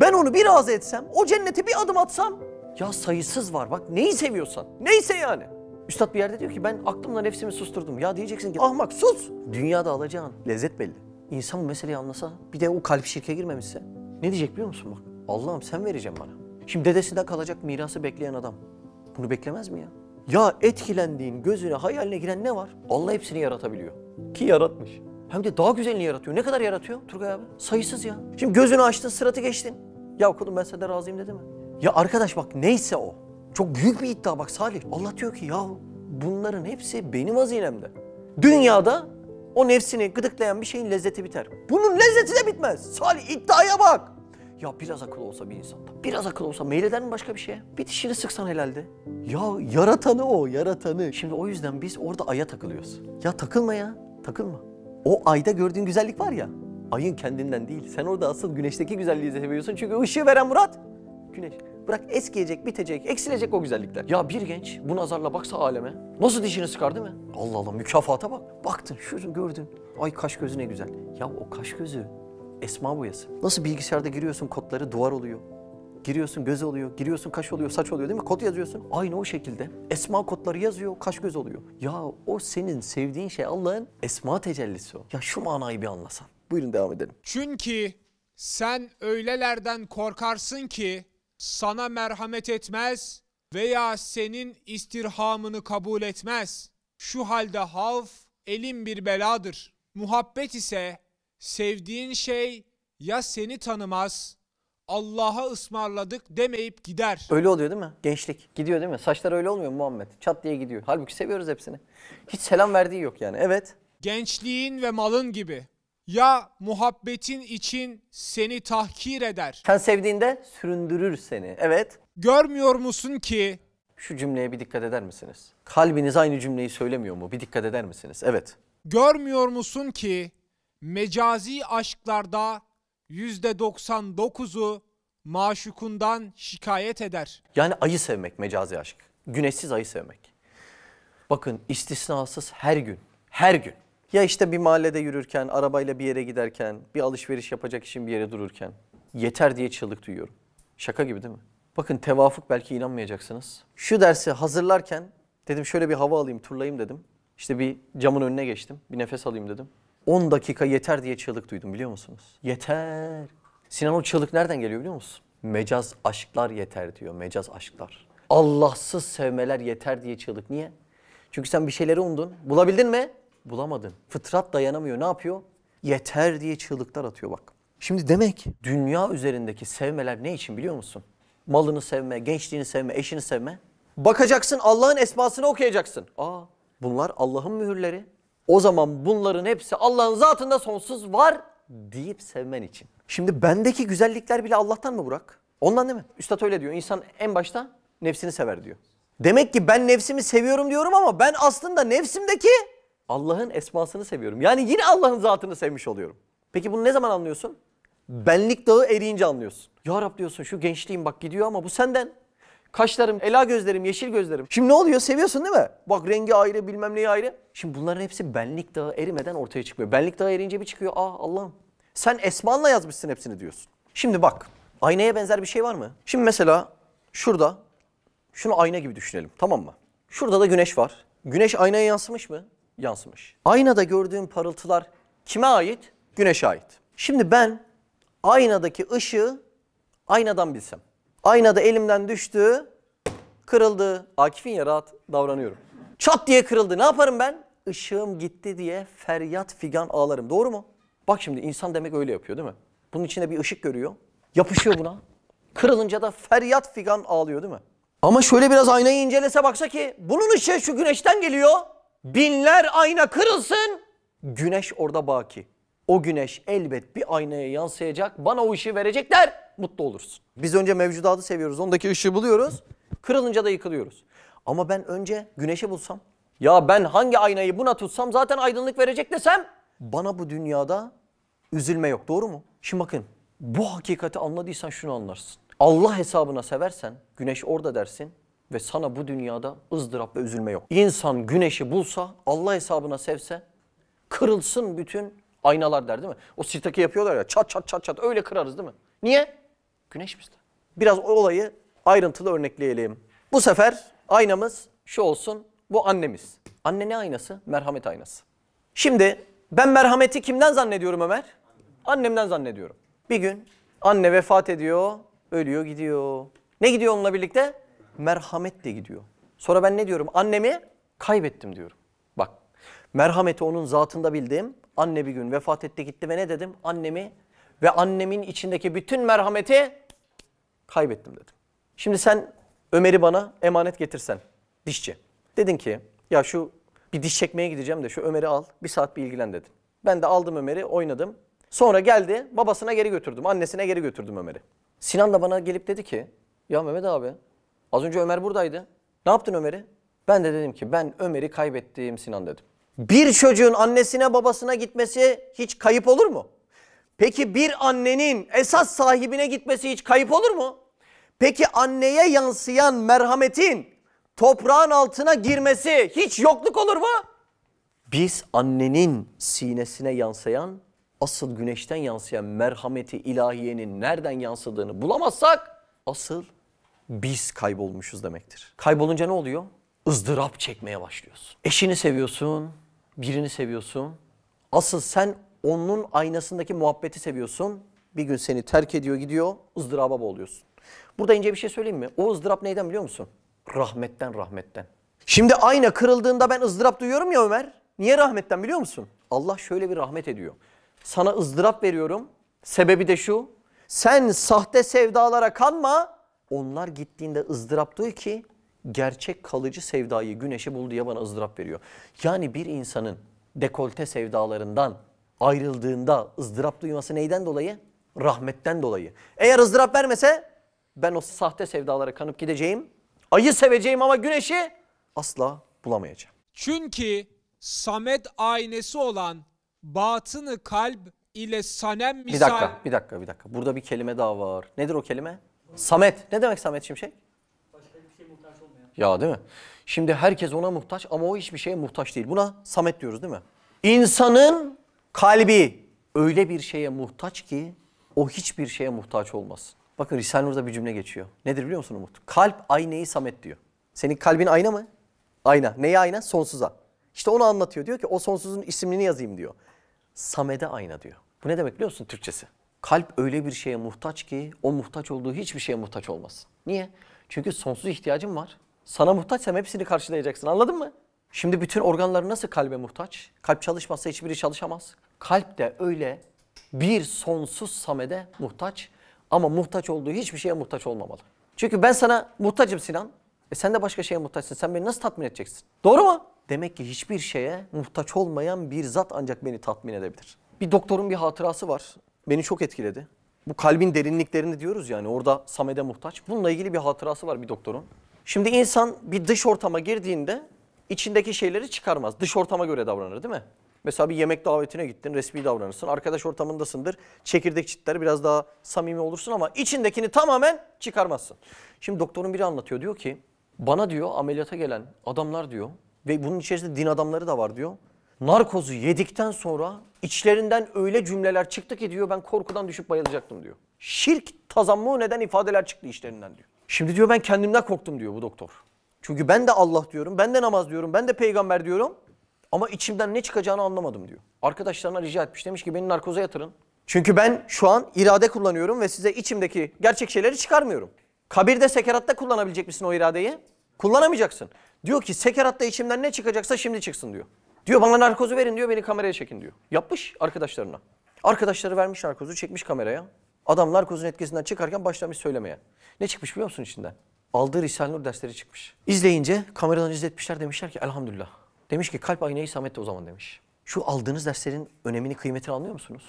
Ben onu bir razı etsem, o cennete bir adım atsam ya sayısız var bak neyi seviyorsan. Neyse yani. Üstad bir yerde diyor ki ben aklımla nefsimi susturdum. Ya diyeceksin ki ahmak sus. Dünyada alacağın lezzet belli. İnsan bu meseleyi anlasa bir de o kalp şirke girmemişse ne diyecek biliyor musun bak? Allah'ım sen vereceksin bana. Şimdi dedesinden kalacak mirası bekleyen adam. Bunu beklemez mi ya? Ya etkilendiğin gözüne hayaline giren ne var? Allah hepsini yaratabiliyor. Ki yaratmış. Hem de daha güzelini yaratıyor. Ne kadar yaratıyor Turgay abi? Sayısız ya. Şimdi gözünü açtın sıratı geçtin. Ya okudum ben senden razıyım dedi mi? Ya arkadaş bak neyse o. Çok büyük bir iddia bak Salih. Allah diyor ki ya bunların hepsi benim hazinemde. Dünyada o nefsini gıdıklayan bir şeyin lezzeti biter. Bunun lezzeti de bitmez. Salih iddiaya bak. Ya biraz akıl olsa bir insanda, biraz akıl olsa meyleder mi başka bir şeye? Bir dişini sıksan helalde. Ya yaratanı o, yaratanı. Şimdi o yüzden biz orada aya takılıyoruz. Ya takılma ya, takılma. O ayda gördüğün güzellik var ya, ayın kendinden değil. Sen orada asıl güneşteki güzelliği seviyorsun. Çünkü ışığı veren Murat, güneş. Bırak eskiyecek, bitecek, eksilecek o güzellikler. Ya bir genç bu nazarla baksa aleme nasıl dişini sıkar değil mi? Allah Allah mükafata bak. Baktın şunu gördün. Ay kaş gözü ne güzel. Ya o kaş gözü esma boyası. Nasıl bilgisayarda giriyorsun kodları duvar oluyor. Giriyorsun göz oluyor, giriyorsun kaş oluyor, saç oluyor değil mi? Kod yazıyorsun. Aynı o şekilde esma kodları yazıyor, kaş göz oluyor. Ya o senin sevdiğin şey Allah'ın esma tecellisi o. Ya şu manayı bir anlasan. Buyurun devam edelim. Çünkü sen öylelerden korkarsın ki sana merhamet etmez veya senin istirhamını kabul etmez. Şu halde havf elin bir beladır. Muhabbet ise sevdiğin şey ya seni tanımaz, Allah'a ısmarladık demeyip gider. Öyle oluyor değil mi? Gençlik. Gidiyor değil mi? Saçlar öyle olmuyor mu Muhammed? Çat diye gidiyor. Halbuki seviyoruz hepsini. Hiç selam verdiği yok yani. Evet. Gençliğin ve malın gibi. Ya muhabbetin için seni tahkir eder. Sen sevdiğinde süründürür seni. Evet. Görmüyor musun ki Şu cümleye bir dikkat eder misiniz? Kalbiniz aynı cümleyi söylemiyor mu? Bir dikkat eder misiniz? Evet. Görmüyor musun ki mecazi aşklarda yüzde 99'u maşukundan şikayet eder. Yani ayı sevmek mecazi aşk. Güneşsiz ayı sevmek. Bakın istisnasız her gün. Her gün. Ya işte bir mahallede yürürken, arabayla bir yere giderken, bir alışveriş yapacak için bir yere dururken. Yeter diye çığlık duyuyorum. Şaka gibi değil mi? Bakın tevafuk belki inanmayacaksınız. Şu dersi hazırlarken dedim şöyle bir hava alayım, turlayayım dedim. İşte bir camın önüne geçtim. Bir nefes alayım dedim. 10 dakika yeter diye çığlık duydum biliyor musunuz? Yeter. Sinan o çığlık nereden geliyor biliyor musun? Mecaz aşklar yeter diyor. Mecaz aşklar. Allahsız sevmeler yeter diye çığlık. Niye? Çünkü sen bir şeyleri umdun. Bulabildin mi? Bulamadın. Fıtrat dayanamıyor. Ne yapıyor? Yeter diye çığlıklar atıyor bak. Şimdi demek dünya üzerindeki sevmeler ne için biliyor musun? Malını sevme, gençliğini sevme, eşini sevme. Bakacaksın Allah'ın esmasını okuyacaksın. Aa bunlar Allah'ın mühürleri. O zaman bunların hepsi Allah'ın zatında sonsuz var deyip sevmen için. Şimdi bendeki güzellikler bile Allah'tan mı Burak? Ondan değil mi? Üstad öyle diyor. İnsan en başta nefsini sever diyor. Demek ki ben nefsimi seviyorum diyorum ama ben aslında nefsimdeki Allah'ın esmasını seviyorum. Yani yine Allah'ın zatını sevmiş oluyorum. Peki bunu ne zaman anlıyorsun? Benlik dağı eriyince anlıyorsun. Ya Rab diyorsun şu gençliğim bak gidiyor ama bu senden. Kaşlarım, ela gözlerim, yeşil gözlerim. Şimdi ne oluyor? Seviyorsun değil mi? Bak rengi ayrı, bilmem neyi ayrı. Şimdi bunların hepsi benlik dağı erimeden ortaya çıkmıyor. Benlik dağı eriyince bir çıkıyor. Aa Allah'ım. Sen esmanla yazmışsın hepsini diyorsun. Şimdi bak. Aynaya benzer bir şey var mı? Şimdi mesela şurada şunu ayna gibi düşünelim tamam mı? Şurada da güneş var. Güneş aynaya yansımış mı? Yansımış. Aynada gördüğüm parıltılar kime ait? Güneşe ait. Şimdi ben aynadaki ışığı aynadan bilsem. Aynada elimden düştü, kırıldı. Akif'in ya rahat davranıyorum. Çat diye kırıldı. Ne yaparım ben? Işığım gitti diye feryat figan ağlarım. Doğru mu? Bak şimdi insan demek öyle yapıyor değil mi? Bunun içinde bir ışık görüyor. Yapışıyor buna. Kırılınca da feryat figan ağlıyor değil mi? Ama şöyle biraz aynayı incelese baksa ki bunun ışığı şu güneşten geliyor. Binler ayna kırılsın. Güneş orada baki. O güneş elbet bir aynaya yansıyacak. Bana o ışığı verecekler. Mutlu olursun. Biz önce mevcudatı seviyoruz. Ondaki ışığı buluyoruz. Kırılınca da yıkılıyoruz. Ama ben önce güneşi bulsam. Ya ben hangi aynayı buna tutsam zaten aydınlık verecek desem. Bana bu dünyada üzülme yok. Doğru mu? Şimdi bakın bu hakikati anladıysan şunu anlarsın. Allah hesabına seversen güneş orada dersin ve sana bu dünyada ızdırap ve üzülme yok. İnsan güneşi bulsa Allah hesabına sevse kırılsın bütün aynalar der değil mi? O sirtaki yapıyorlar ya çat çat çat çat öyle kırarız değil mi? Niye? Güneş bizde. Biraz o olayı ayrıntılı örnekleyelim. Bu sefer aynamız şu olsun bu annemiz. Anne ne aynası? Merhamet aynası. Şimdi ben merhameti kimden zannediyorum Ömer? Annemden zannediyorum. Bir gün anne vefat ediyor, ölüyor gidiyor. Ne gidiyor onunla birlikte? Merhamet de gidiyor. Sonra ben ne diyorum? Annemi kaybettim diyorum. Merhameti onun zatında bildim. Anne bir gün vefat etti gitti ve ne dedim? Annemi ve annemin içindeki bütün merhameti kaybettim dedim. Şimdi sen Ömer'i bana emanet getirsen dişçi. Dedin ki ya şu bir diş çekmeye gideceğim de şu Ömer'i al bir saat bir ilgilen dedin. Ben de aldım Ömer'i oynadım. Sonra geldi babasına geri götürdüm annesine geri götürdüm Ömer'i. Sinan da bana gelip dedi ki ya Mehmet abi az önce Ömer buradaydı. Ne yaptın Ömer'i? Ben de dedim ki ben Ömer'i kaybettim Sinan dedim. Bir çocuğun annesine babasına gitmesi hiç kayıp olur mu? Peki bir annenin esas sahibine gitmesi hiç kayıp olur mu? Peki anneye yansıyan merhametin toprağın altına girmesi hiç yokluk olur mu? Biz annenin sinesine yansıyan asıl güneşten yansıyan merhameti ilahiyenin nereden yansıdığını bulamazsak asıl biz kaybolmuşuz demektir. Kaybolunca ne oluyor? ızdırap çekmeye başlıyorsun. Eşini seviyorsun, birini seviyorsun. Asıl sen onun aynasındaki muhabbeti seviyorsun. Bir gün seni terk ediyor gidiyor, ızdıraba boğuluyorsun. Burada ince bir şey söyleyeyim mi? O ızdırap neyden biliyor musun? Rahmetten, rahmetten. Şimdi ayna kırıldığında ben ızdırap duyuyorum ya Ömer. Niye rahmetten biliyor musun? Allah şöyle bir rahmet ediyor. Sana ızdırap veriyorum. Sebebi de şu. Sen sahte sevdalara kanma. Onlar gittiğinde ızdırap duy ki gerçek kalıcı sevdayı güneşi bul diye bana ızdırap veriyor. Yani bir insanın dekolte sevdalarından ayrıldığında ızdırap duyması neyden dolayı? Rahmetten dolayı. Eğer ızdırap vermese ben o sahte sevdalara kanıp gideceğim. Ayı seveceğim ama güneşi asla bulamayacağım. Çünkü Samet aynesi olan batını kalp ile sanem misal... Bir dakika, bir dakika, bir dakika. Burada bir kelime daha var. Nedir o kelime? Samet. Ne demek Samet Şimşek? Ya değil mi? Şimdi herkes ona muhtaç ama o hiçbir şeye muhtaç değil. Buna Samet diyoruz değil mi? İnsanın kalbi öyle bir şeye muhtaç ki o hiçbir şeye muhtaç olmaz. Bakın Risale-i Nur'da bir cümle geçiyor. Nedir biliyor musun Umut? Kalp aynayı Samet diyor. Senin kalbin ayna mı? Ayna. Neye ayna? Sonsuza. İşte onu anlatıyor. Diyor ki o sonsuzun ismini yazayım diyor. Samede ayna diyor. Bu ne demek biliyor musun Türkçesi? Kalp öyle bir şeye muhtaç ki o muhtaç olduğu hiçbir şeye muhtaç olmaz. Niye? Çünkü sonsuz ihtiyacın var. Sana muhtaçsam hepsini karşılayacaksın anladın mı? Şimdi bütün organlar nasıl kalbe muhtaç? Kalp çalışmazsa hiçbiri çalışamaz. Kalp de öyle bir sonsuz samede muhtaç ama muhtaç olduğu hiçbir şeye muhtaç olmamalı. Çünkü ben sana muhtacım Sinan. E sen de başka şeye muhtaçsın. Sen beni nasıl tatmin edeceksin? Doğru mu? Demek ki hiçbir şeye muhtaç olmayan bir zat ancak beni tatmin edebilir. Bir doktorun bir hatırası var. Beni çok etkiledi. Bu kalbin derinliklerini diyoruz yani orada Samet'e muhtaç. Bununla ilgili bir hatırası var bir doktorun. Şimdi insan bir dış ortama girdiğinde içindeki şeyleri çıkarmaz. Dış ortama göre davranır değil mi? Mesela bir yemek davetine gittin, resmi davranırsın. Arkadaş ortamındasındır. Çekirdek çitler biraz daha samimi olursun ama içindekini tamamen çıkarmazsın. Şimdi doktorun biri anlatıyor. Diyor ki bana diyor ameliyata gelen adamlar diyor ve bunun içerisinde din adamları da var diyor. Narkozu yedikten sonra içlerinden öyle cümleler çıktı ki diyor ben korkudan düşüp bayılacaktım diyor. Şirk tazammu neden ifadeler çıktı işlerinden diyor. Şimdi diyor ben kendimden korktum diyor bu doktor. Çünkü ben de Allah diyorum, ben de namaz diyorum, ben de peygamber diyorum. Ama içimden ne çıkacağını anlamadım diyor. Arkadaşlarına rica etmiş demiş ki beni narkoza yatırın. Çünkü ben şu an irade kullanıyorum ve size içimdeki gerçek şeyleri çıkarmıyorum. Kabirde sekeratta kullanabilecek misin o iradeyi? Kullanamayacaksın. Diyor ki sekeratta içimden ne çıkacaksa şimdi çıksın diyor. Diyor bana narkozu verin diyor beni kameraya çekin diyor. Yapmış arkadaşlarına. Arkadaşları vermiş narkozu çekmiş kameraya. Adam narkozun etkisinden çıkarken başlamış söylemeye. Ne çıkmış biliyor musun içinden? Aldığı Risale-i Nur dersleri çıkmış. İzleyince kameradan izletmişler demişler ki elhamdülillah. Demiş ki kalp aynayı Samet'te o zaman demiş. Şu aldığınız derslerin önemini kıymetini anlıyor musunuz?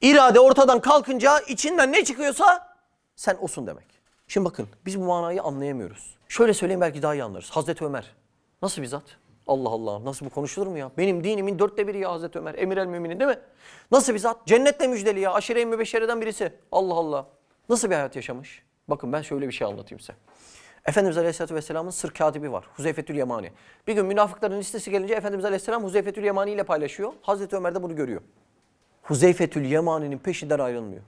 İrade ortadan kalkınca içinden ne çıkıyorsa sen olsun demek. Şimdi bakın biz bu manayı anlayamıyoruz. Şöyle söyleyeyim belki daha iyi anlarız. Hazreti Ömer nasıl bir zat? Allah Allah nasıl bu konuşulur mu ya? Benim dinimin dörtte biri ya Hazreti Ömer. Emir el müminin değil mi? Nasıl bir zat? Cennetle müjdeli ya. Aşire-i mübeşşereden birisi. Allah Allah. Nasıl bir hayat yaşamış? Bakın ben şöyle bir şey anlatayım size. Efendimiz Aleyhisselatü Vesselam'ın sır katibi var. Huzeyfetül Yemani. Bir gün münafıkların listesi gelince Efendimiz Aleyhisselam Huzeyfetül Yemani ile paylaşıyor. Hazreti Ömer de bunu görüyor. Huzeyfetül Yemani'nin peşinden ayrılmıyor.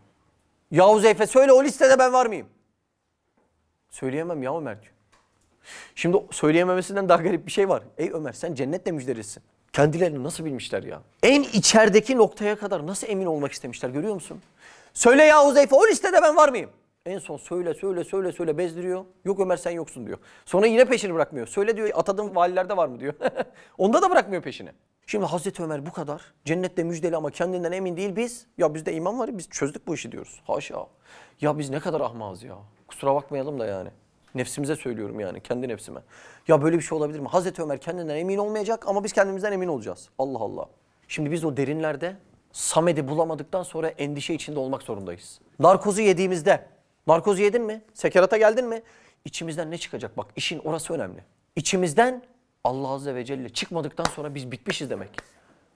Ya Huzeyfe söyle o listede ben var mıyım? Söyleyemem ya Ömer diyor. Şimdi söyleyememesinden daha garip bir şey var. Ey Ömer sen cennetle müjdelisin. Kendilerini nasıl bilmişler ya? En içerideki noktaya kadar nasıl emin olmak istemişler görüyor musun? Söyle ya Huzeyfe o listede ben var mıyım? En son söyle söyle söyle söyle bezdiriyor. Yok Ömer sen yoksun diyor. Sonra yine peşini bırakmıyor. Söyle diyor atadığın valilerde var mı diyor. Onda da bırakmıyor peşini. Şimdi Hazreti Ömer bu kadar cennette müjdeli ama kendinden emin değil biz. Ya bizde iman var ya biz çözdük bu işi diyoruz. Haşa. Ya biz ne kadar ahmağız ya. Kusura bakmayalım da yani. Nefsimize söylüyorum yani kendi nefsime. Ya böyle bir şey olabilir mi? Hazreti Ömer kendinden emin olmayacak ama biz kendimizden emin olacağız. Allah Allah. Şimdi biz o derinlerde Samed'i bulamadıktan sonra endişe içinde olmak zorundayız. Narkozu yediğimizde, narkozu yedin mi? Sekerata geldin mi? İçimizden ne çıkacak? Bak işin orası önemli. İçimizden Allah Azze ve Celle çıkmadıktan sonra biz bitmişiz demek.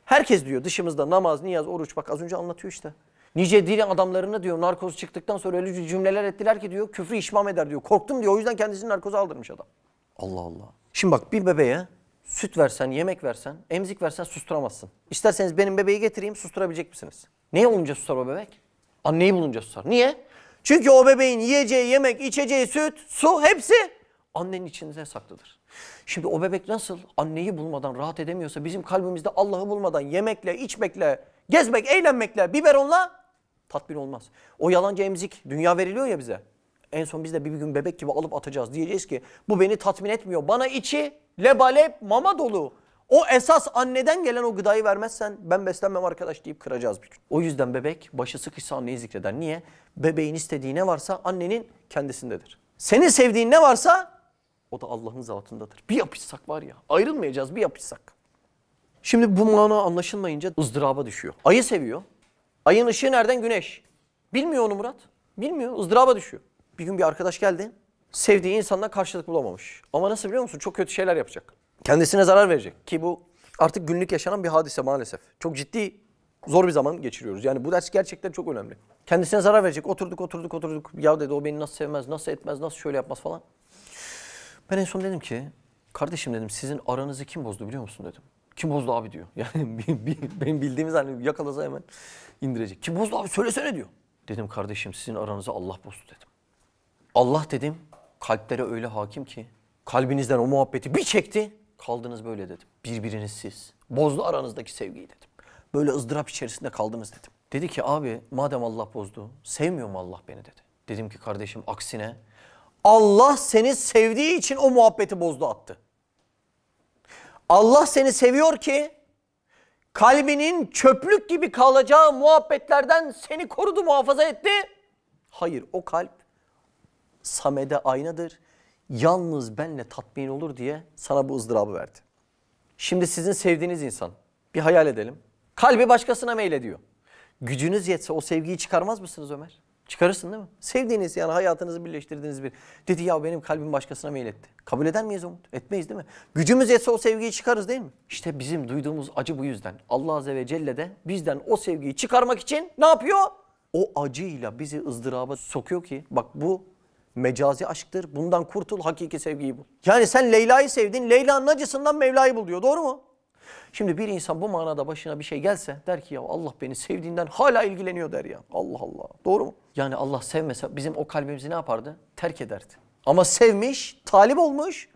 Herkes diyor dışımızda namaz, niyaz, oruç bak az önce anlatıyor işte. Nice din adamlarını diyor narkoz çıktıktan sonra öyle cümleler ettiler ki diyor küfrü işmam eder diyor. Korktum diyor o yüzden kendisini narkoza aldırmış adam. Allah Allah. Şimdi bak bir bebeğe Süt versen, yemek versen, emzik versen susturamazsın. İsterseniz benim bebeği getireyim susturabilecek misiniz? Neye olunca susar o bebek? Anneyi bulunca susar. Niye? Çünkü o bebeğin yiyeceği yemek, içeceği süt, su hepsi annenin içinde saklıdır. Şimdi o bebek nasıl anneyi bulmadan rahat edemiyorsa bizim kalbimizde Allah'ı bulmadan yemekle, içmekle, gezmek, eğlenmekle, biberonla tatmin olmaz. O yalancı emzik dünya veriliyor ya bize. En son biz de bir gün bebek gibi alıp atacağız. Diyeceğiz ki bu beni tatmin etmiyor. Bana içi lebalep mama dolu. O esas anneden gelen o gıdayı vermezsen ben beslenmem arkadaş deyip kıracağız bir gün. O yüzden bebek başı sıkışsa anneyi zikreder. Niye? Bebeğin istediği ne varsa annenin kendisindedir. Senin sevdiğin ne varsa o da Allah'ın zatındadır. Bir yapışsak var ya ayrılmayacağız bir yapışsak. Şimdi bu mana anlaşılmayınca ızdıraba düşüyor. Ayı seviyor. Ayın ışığı nereden? Güneş. Bilmiyor onu Murat. Bilmiyor. ızdıraba düşüyor. Bir gün bir arkadaş geldi. Sevdiği insandan karşılık bulamamış. Ama nasıl biliyor musun? Çok kötü şeyler yapacak. Kendisine zarar verecek. Ki bu artık günlük yaşanan bir hadise maalesef. Çok ciddi zor bir zaman geçiriyoruz. Yani bu ders gerçekten çok önemli. Kendisine zarar verecek. Oturduk oturduk oturduk. Ya dedi o beni nasıl sevmez, nasıl etmez, nasıl şöyle yapmaz falan. Ben en son dedim ki kardeşim dedim sizin aranızı kim bozdu biliyor musun dedim. Kim bozdu abi diyor. Yani benim bildiğimiz hani yakalasa hemen indirecek. Kim bozdu abi söylesene diyor. Dedim kardeşim sizin aranızı Allah bozdu dedim. Allah dedim kalplere öyle hakim ki kalbinizden o muhabbeti bir çekti kaldınız böyle dedim. Birbiriniz siz. Bozdu aranızdaki sevgiyi dedim. Böyle ızdırap içerisinde kaldınız dedim. Dedi ki abi madem Allah bozdu sevmiyor mu Allah beni dedi. Dedim ki kardeşim aksine Allah seni sevdiği için o muhabbeti bozdu attı. Allah seni seviyor ki kalbinin çöplük gibi kalacağı muhabbetlerden seni korudu muhafaza etti. Hayır o kalp Samet'e aynadır. Yalnız benle tatmin olur diye sana bu ızdırabı verdi. Şimdi sizin sevdiğiniz insan bir hayal edelim. Kalbi başkasına meylediyor. Gücünüz yetse o sevgiyi çıkarmaz mısınız Ömer? Çıkarırsın değil mi? Sevdiğiniz yani hayatınızı birleştirdiğiniz bir. Dedi ya benim kalbim başkasına meyletti. Kabul eder miyiz Umut? Etmeyiz değil mi? Gücümüz yetse o sevgiyi çıkarız değil mi? İşte bizim duyduğumuz acı bu yüzden. Allah Azze ve Celle de bizden o sevgiyi çıkarmak için ne yapıyor? O acıyla bizi ızdıraba sokuyor ki bak bu mecazi aşktır. Bundan kurtul hakiki sevgiyi bul. Yani sen Leyla'yı sevdin. Leyla'nın acısından Mevla'yı bul diyor. Doğru mu? Şimdi bir insan bu manada başına bir şey gelse der ki ya Allah beni sevdiğinden hala ilgileniyor der ya. Allah Allah. Doğru mu? Yani Allah sevmese bizim o kalbimizi ne yapardı? Terk ederdi. Ama sevmiş, talip olmuş.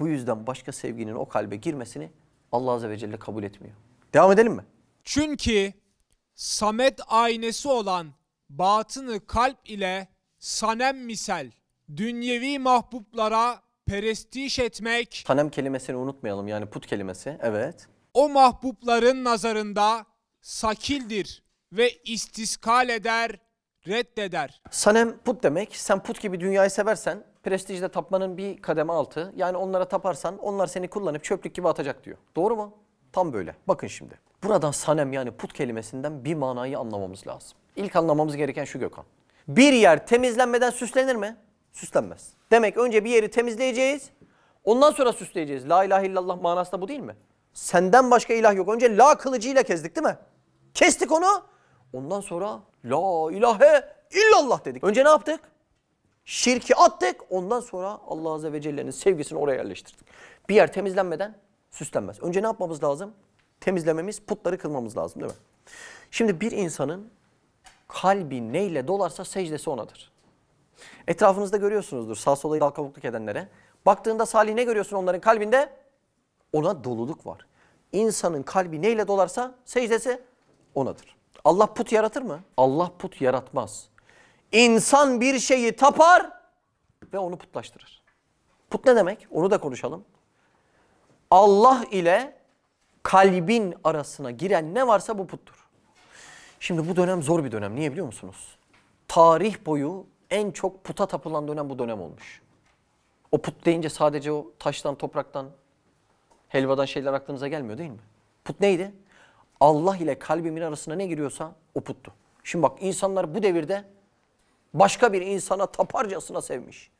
Bu yüzden başka sevginin o kalbe girmesini Allah Azze ve Celle kabul etmiyor. Devam edelim mi? Çünkü Samet aynesi olan batını kalp ile sanem misal dünyevi mahbublara perestiş etmek Tanem kelimesini unutmayalım yani put kelimesi. Evet. O mahbubların nazarında sakildir ve istiskal eder, reddeder. Sanem put demek. Sen put gibi dünyayı seversen prestijde tapmanın bir kademe altı. Yani onlara taparsan onlar seni kullanıp çöplük gibi atacak diyor. Doğru mu? Tam böyle. Bakın şimdi. Buradan sanem yani put kelimesinden bir manayı anlamamız lazım. İlk anlamamız gereken şu Gökhan. Bir yer temizlenmeden süslenir mi? Süslenmez. Demek önce bir yeri temizleyeceğiz. Ondan sonra süsleyeceğiz. La ilahe illallah manası da bu değil mi? Senden başka ilah yok. Önce la kılıcıyla kestik değil mi? Kestik onu. Ondan sonra la ilahe illallah dedik. Önce ne yaptık? Şirki attık. Ondan sonra Allah Azze ve Celle'nin sevgisini oraya yerleştirdik. Bir yer temizlenmeden süslenmez. Önce ne yapmamız lazım? Temizlememiz, putları kılmamız lazım değil mi? Şimdi bir insanın kalbi neyle dolarsa secdesi onadır. Etrafınızda görüyorsunuzdur sağ sola dal kavukluk edenlere. Baktığında Salih ne görüyorsun onların kalbinde? Ona doluluk var. İnsanın kalbi neyle dolarsa secdesi onadır. Allah put yaratır mı? Allah put yaratmaz. İnsan bir şeyi tapar ve onu putlaştırır. Put ne demek? Onu da konuşalım. Allah ile kalbin arasına giren ne varsa bu puttur. Şimdi bu dönem zor bir dönem. Niye biliyor musunuz? Tarih boyu en çok puta tapılan dönem bu dönem olmuş. O put deyince sadece o taştan, topraktan, helvadan şeyler aklınıza gelmiyor değil mi? Put neydi? Allah ile kalbimin arasına ne giriyorsa o puttu. Şimdi bak insanlar bu devirde başka bir insana taparcasına sevmiş.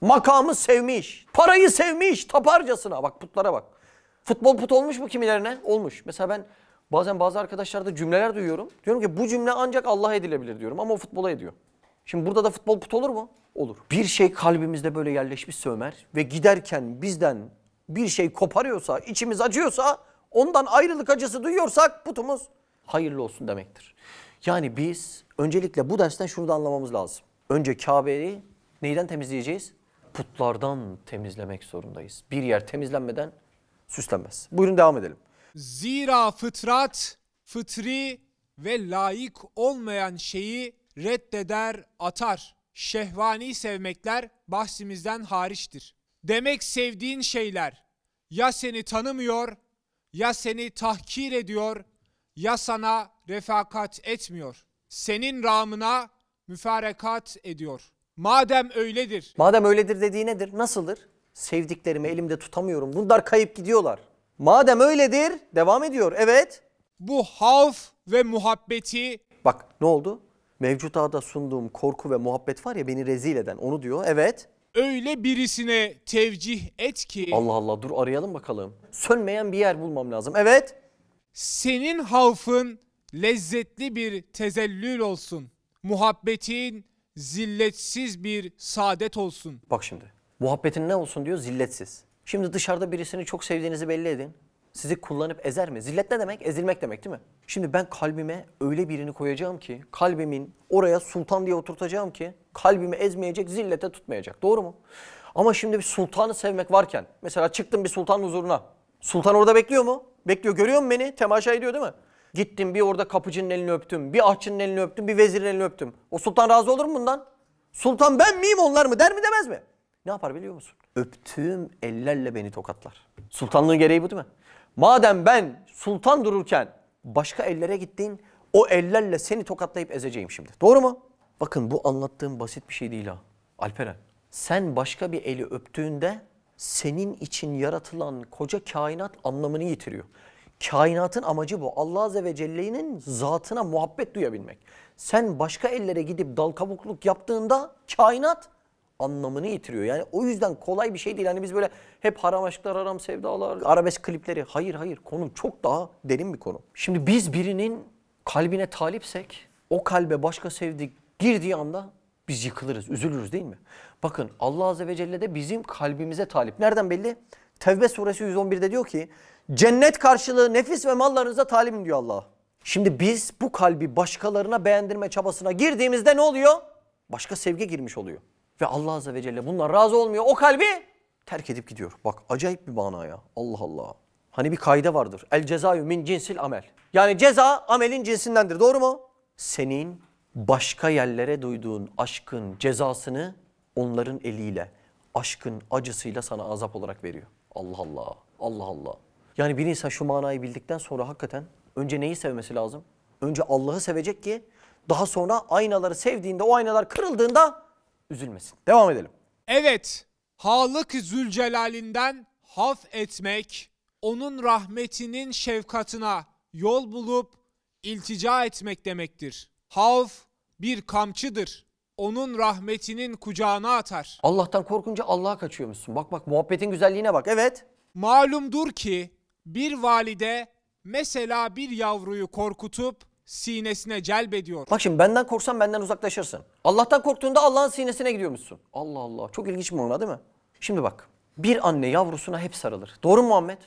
Makamı sevmiş, parayı sevmiş taparcasına. Bak putlara bak. Futbol put olmuş mu kimilerine? Olmuş. Mesela ben bazen bazı arkadaşlarda cümleler duyuyorum. Diyorum ki bu cümle ancak Allah'a edilebilir diyorum ama o futbola ediyor. Şimdi burada da futbol put olur mu? Olur. Bir şey kalbimizde böyle yerleşmişse Ömer ve giderken bizden bir şey koparıyorsa, içimiz acıyorsa, ondan ayrılık acısı duyuyorsak putumuz hayırlı olsun demektir. Yani biz öncelikle bu dersten şunu da anlamamız lazım. Önce Kabe'yi neyden temizleyeceğiz? Putlardan temizlemek zorundayız. Bir yer temizlenmeden süslenmez. Buyurun devam edelim. Zira fıtrat, fıtri ve layık olmayan şeyi reddeder, atar. Şehvani sevmekler bahsimizden hariçtir. Demek sevdiğin şeyler ya seni tanımıyor, ya seni tahkir ediyor, ya sana refakat etmiyor. Senin ramına müfarekat ediyor. Madem öyledir, Madem öyledir dediği nedir? Nasıldır? Sevdiklerimi elimde tutamıyorum. Bunlar kayıp gidiyorlar. Madem öyledir, devam ediyor. Evet. bu havf ve muhabbeti Bak ne oldu? Mevcutada sunduğum korku ve muhabbet var ya beni rezil eden onu diyor. Evet. Öyle birisine tevcih et ki Allah Allah dur arayalım bakalım. Sönmeyen bir yer bulmam lazım. Evet. senin havfın lezzetli bir tezellül olsun. Muhabbetin zilletsiz bir saadet olsun. Bak şimdi. Muhabbetin ne olsun diyor? Zilletsiz. Şimdi dışarıda birisini çok sevdiğinizi belli edin. Sizi kullanıp ezer mi? Zillet ne demek? Ezilmek demek değil mi? Şimdi ben kalbime öyle birini koyacağım ki, kalbimin oraya sultan diye oturtacağım ki, kalbimi ezmeyecek, zillete tutmayacak. Doğru mu? Ama şimdi bir sultanı sevmek varken, mesela çıktım bir sultanın huzuruna. Sultan orada bekliyor mu? Bekliyor. Görüyor mu beni? Temaşa ediyor değil mi? Gittim bir orada kapıcının elini öptüm, bir ahçının elini öptüm, bir vezirin elini öptüm. O sultan razı olur mu bundan? Sultan ben miyim onlar mı der mi demez mi? Ne yapar biliyor musun? Öptüğüm ellerle beni tokatlar. Sultanlığın gereği bu değil mi? Madem ben sultan dururken başka ellere gittin, o ellerle seni tokatlayıp ezeceğim şimdi. Doğru mu? Bakın bu anlattığım basit bir şey değil ha. Alperen, sen başka bir eli öptüğünde senin için yaratılan koca kainat anlamını yitiriyor. Kainatın amacı bu. Allah Azze ve Celle'nin zatına muhabbet duyabilmek. Sen başka ellere gidip dal kabukluk yaptığında kainat anlamını yitiriyor. Yani o yüzden kolay bir şey değil. Hani biz böyle hep haram aşklar, haram sevdalar, arabesk klipleri. Hayır hayır konu çok daha derin bir konu. Şimdi biz birinin kalbine talipsek o kalbe başka sevdik girdiği anda biz yıkılırız, üzülürüz değil mi? Bakın Allah Azze ve Celle de bizim kalbimize talip. Nereden belli? Tevbe suresi 111'de diyor ki cennet karşılığı nefis ve mallarınıza talim diyor Allah. Şimdi biz bu kalbi başkalarına beğendirme çabasına girdiğimizde ne oluyor? Başka sevgi girmiş oluyor. Ve Allah Azze ve Celle bunlar razı olmuyor. O kalbi terk edip gidiyor. Bak acayip bir mana ya. Allah Allah. Hani bir kaide vardır. El cezayü min cinsil amel. Yani ceza amelin cinsindendir. Doğru mu? Senin başka yerlere duyduğun aşkın cezasını onların eliyle, aşkın acısıyla sana azap olarak veriyor. Allah Allah. Allah Allah. Yani bir insan şu manayı bildikten sonra hakikaten önce neyi sevmesi lazım? Önce Allah'ı sevecek ki daha sonra aynaları sevdiğinde o aynalar kırıldığında üzülmesin. Devam edelim. Evet, Halık Zülcelal'inden haf etmek, onun rahmetinin şefkatına yol bulup iltica etmek demektir. Havf bir kamçıdır. Onun rahmetinin kucağına atar. Allah'tan korkunca Allah'a kaçıyormuşsun. Bak bak muhabbetin güzelliğine bak. Evet. Malumdur ki bir valide mesela bir yavruyu korkutup sinesine celbediyor. Bak şimdi benden korksan benden uzaklaşırsın. Allah'tan korktuğunda Allah'ın sinesine gidiyormuşsun. Allah Allah. Çok ilginç bir değil mi? Şimdi bak. Bir anne yavrusuna hep sarılır. Doğru mu Muhammed?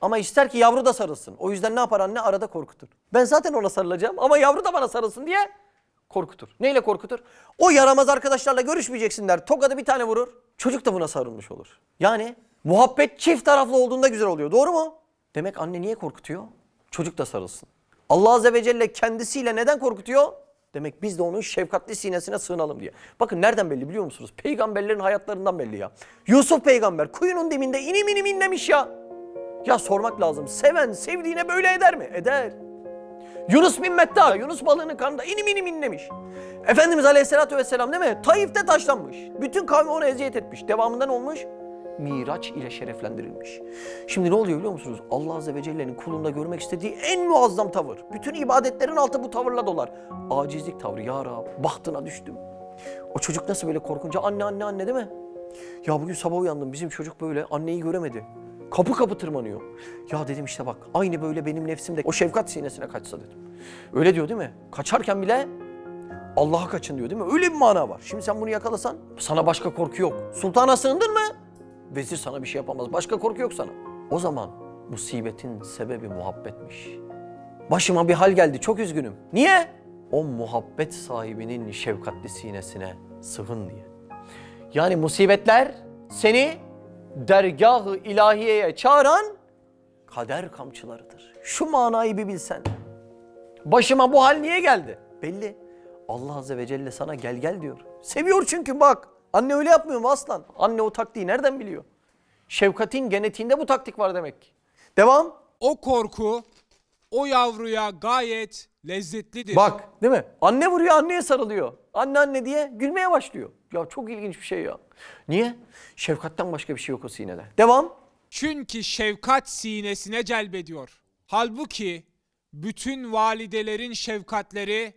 Ama ister ki yavru da sarılsın. O yüzden ne yapar anne? Arada korkutur. Ben zaten ona sarılacağım ama yavru da bana sarılsın diye korkutur. Neyle korkutur? O yaramaz arkadaşlarla görüşmeyeceksin der. Tokadı bir tane vurur. Çocuk da buna sarılmış olur. Yani muhabbet çift taraflı olduğunda güzel oluyor. Doğru mu? Demek anne niye korkutuyor? Çocuk da sarılsın. Allah Azze ve Celle kendisiyle neden korkutuyor? Demek biz de onun şefkatli sinesine sığınalım diye. Bakın nereden belli biliyor musunuz? Peygamberlerin hayatlarından belli ya. Yusuf peygamber kuyunun dibinde inim inim inlemiş ya. Ya sormak lazım. Seven sevdiğine böyle eder mi? Eder. Yunus bin Metta, Yunus balığının karnında inim inim inlemiş. Efendimiz Aleyhisselatü Vesselam değil mi? Taif'te taşlanmış. Bütün kavmi ona eziyet etmiş. Devamından olmuş? Miraç ile şereflendirilmiş. Şimdi ne oluyor biliyor musunuz? Allah Azze ve Celle'nin kulunda görmek istediği en muazzam tavır. Bütün ibadetlerin altı bu tavırla dolar. Acizlik tavrı. Ya Rab, bahtına düştüm. O çocuk nasıl böyle korkunca anne anne anne değil mi? Ya bugün sabah uyandım bizim çocuk böyle anneyi göremedi. Kapı kapı tırmanıyor. Ya dedim işte bak aynı böyle benim nefsim de o şefkat sinesine kaçsa dedim. Öyle diyor değil mi? Kaçarken bile Allah'a kaçın diyor değil mi? Öyle bir mana var. Şimdi sen bunu yakalasan sana başka korku yok. Sultana sığındın mı? Vezir sana bir şey yapamaz. Başka korku yok sana. O zaman musibetin sebebi muhabbetmiş. Başıma bir hal geldi çok üzgünüm. Niye? O muhabbet sahibinin şefkatli sinesine sığın diye. Yani musibetler seni dergahı ilahiyeye çağıran kader kamçılarıdır. Şu manayı bir bilsen. Başıma bu hal niye geldi? Belli. Allah Azze ve Celle sana gel gel diyor. Seviyor çünkü bak. Anne öyle yapmıyor mu aslan? Anne o taktiği nereden biliyor? Şefkatin genetiğinde bu taktik var demek ki. Devam. O korku o yavruya gayet lezzetlidir. Bak değil mi? Anne vuruyor anneye sarılıyor. Anne anne diye gülmeye başlıyor. Ya çok ilginç bir şey ya. Niye? Şefkatten başka bir şey yok o sinede. Devam. Çünkü şefkat sinesine celbediyor. Halbuki bütün validelerin şefkatleri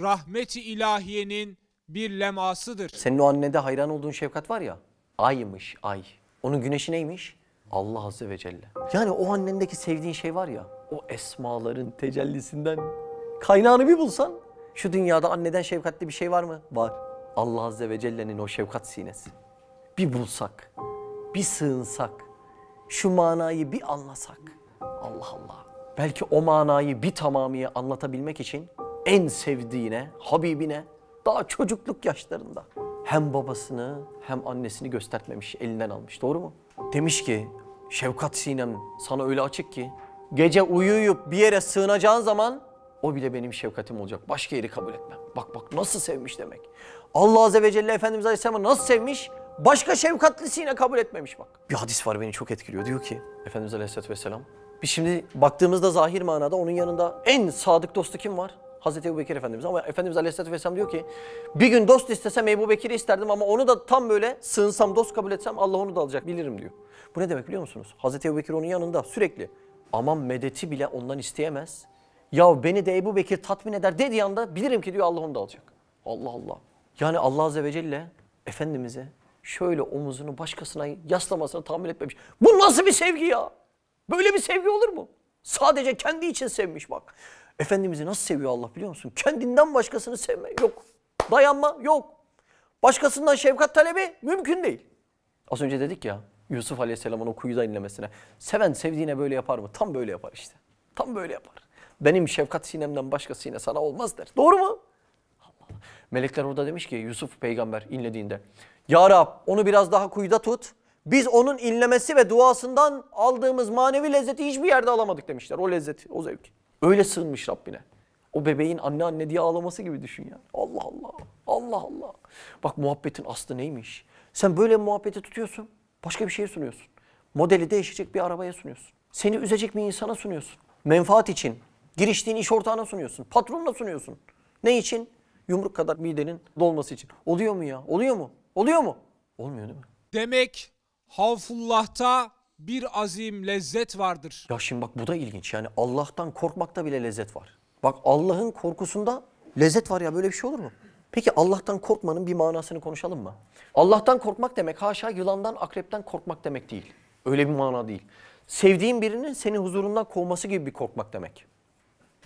rahmeti ilahiyenin bir lemasıdır. Senin o annede hayran olduğun şefkat var ya. Aymış ay. Onun güneşi neymiş? Allah Azze ve Celle. Yani o annendeki sevdiğin şey var ya. O esmaların tecellisinden kaynağını bir bulsan. Şu dünyada anneden şefkatli bir şey var mı? Var. Allah Azze ve Celle'nin o şefkat sinesi. Bir bulsak, bir sığınsak, şu manayı bir anlasak. Allah Allah. Belki o manayı bir tamamıyla anlatabilmek için en sevdiğine, Habibine daha çocukluk yaşlarında hem babasını hem annesini göstermemiş, elinden almış. Doğru mu? Demiş ki şefkat sinem sana öyle açık ki gece uyuyup bir yere sığınacağın zaman o bile benim şefkatim olacak. Başka yeri kabul etmem. Bak bak nasıl sevmiş demek. Allah Azze ve Celle Efendimiz Aleyhisselam'ı nasıl sevmiş? Başka şefkatlisiyle kabul etmemiş bak. Bir hadis var beni çok etkiliyor. Diyor ki Efendimiz Aleyhisselatü Vesselam. Biz şimdi baktığımızda zahir manada onun yanında en sadık dostu kim var? Hazreti Ebu Bekir Efendimiz. Ama Efendimiz Aleyhisselatü Vesselam diyor ki bir gün dost istesem Ebu Bekir'i isterdim ama onu da tam böyle sığınsam dost kabul etsem Allah onu da alacak bilirim diyor. Bu ne demek biliyor musunuz? Hazreti Ebu Bekir onun yanında sürekli. Aman medeti bile ondan isteyemez. Ya beni de Ebu Bekir tatmin eder dediği anda bilirim ki diyor Allah onu da alacak. Allah Allah. Yani Allah Azze ve Celle Efendimiz'e şöyle omuzunu başkasına yaslamasını tahammül etmemiş. Bu nasıl bir sevgi ya? Böyle bir sevgi olur mu? Sadece kendi için sevmiş bak. Efendimiz'i nasıl seviyor Allah biliyor musun? Kendinden başkasını sevme yok. Dayanma yok. Başkasından şefkat talebi mümkün değil. Az önce dedik ya Yusuf Aleyhisselam'ın o kuyuda inlemesine. Seven sevdiğine böyle yapar mı? Tam böyle yapar işte. Tam böyle yapar. Benim şefkat sinemden başka sine sana olmaz der. Doğru mu? Melekler orada demiş ki Yusuf peygamber inlediğinde. Ya Rab onu biraz daha kuyuda tut. Biz onun inlemesi ve duasından aldığımız manevi lezzeti hiçbir yerde alamadık demişler. O lezzeti, o zevki. Öyle sığınmış Rabbine. O bebeğin anne anne diye ağlaması gibi düşün ya. Allah Allah. Allah Allah. Bak muhabbetin aslı neymiş? Sen böyle muhabbeti tutuyorsun. Başka bir şeye sunuyorsun. Modeli değişecek bir arabaya sunuyorsun. Seni üzecek bir insana sunuyorsun. Menfaat için. Giriştiğin iş ortağına sunuyorsun. Patronuna sunuyorsun. Ne için? Yumruk kadar midenin dolması için. Oluyor mu ya? Oluyor mu? Oluyor mu? Olmuyor değil mi? Demek Havfullah'ta bir azim lezzet vardır. Ya şimdi bak bu da ilginç. Yani Allah'tan korkmakta bile lezzet var. Bak Allah'ın korkusunda lezzet var ya böyle bir şey olur mu? Peki Allah'tan korkmanın bir manasını konuşalım mı? Allah'tan korkmak demek haşa yılandan, akrepten korkmak demek değil. Öyle bir mana değil. Sevdiğin birinin seni huzurundan kovması gibi bir korkmak demek.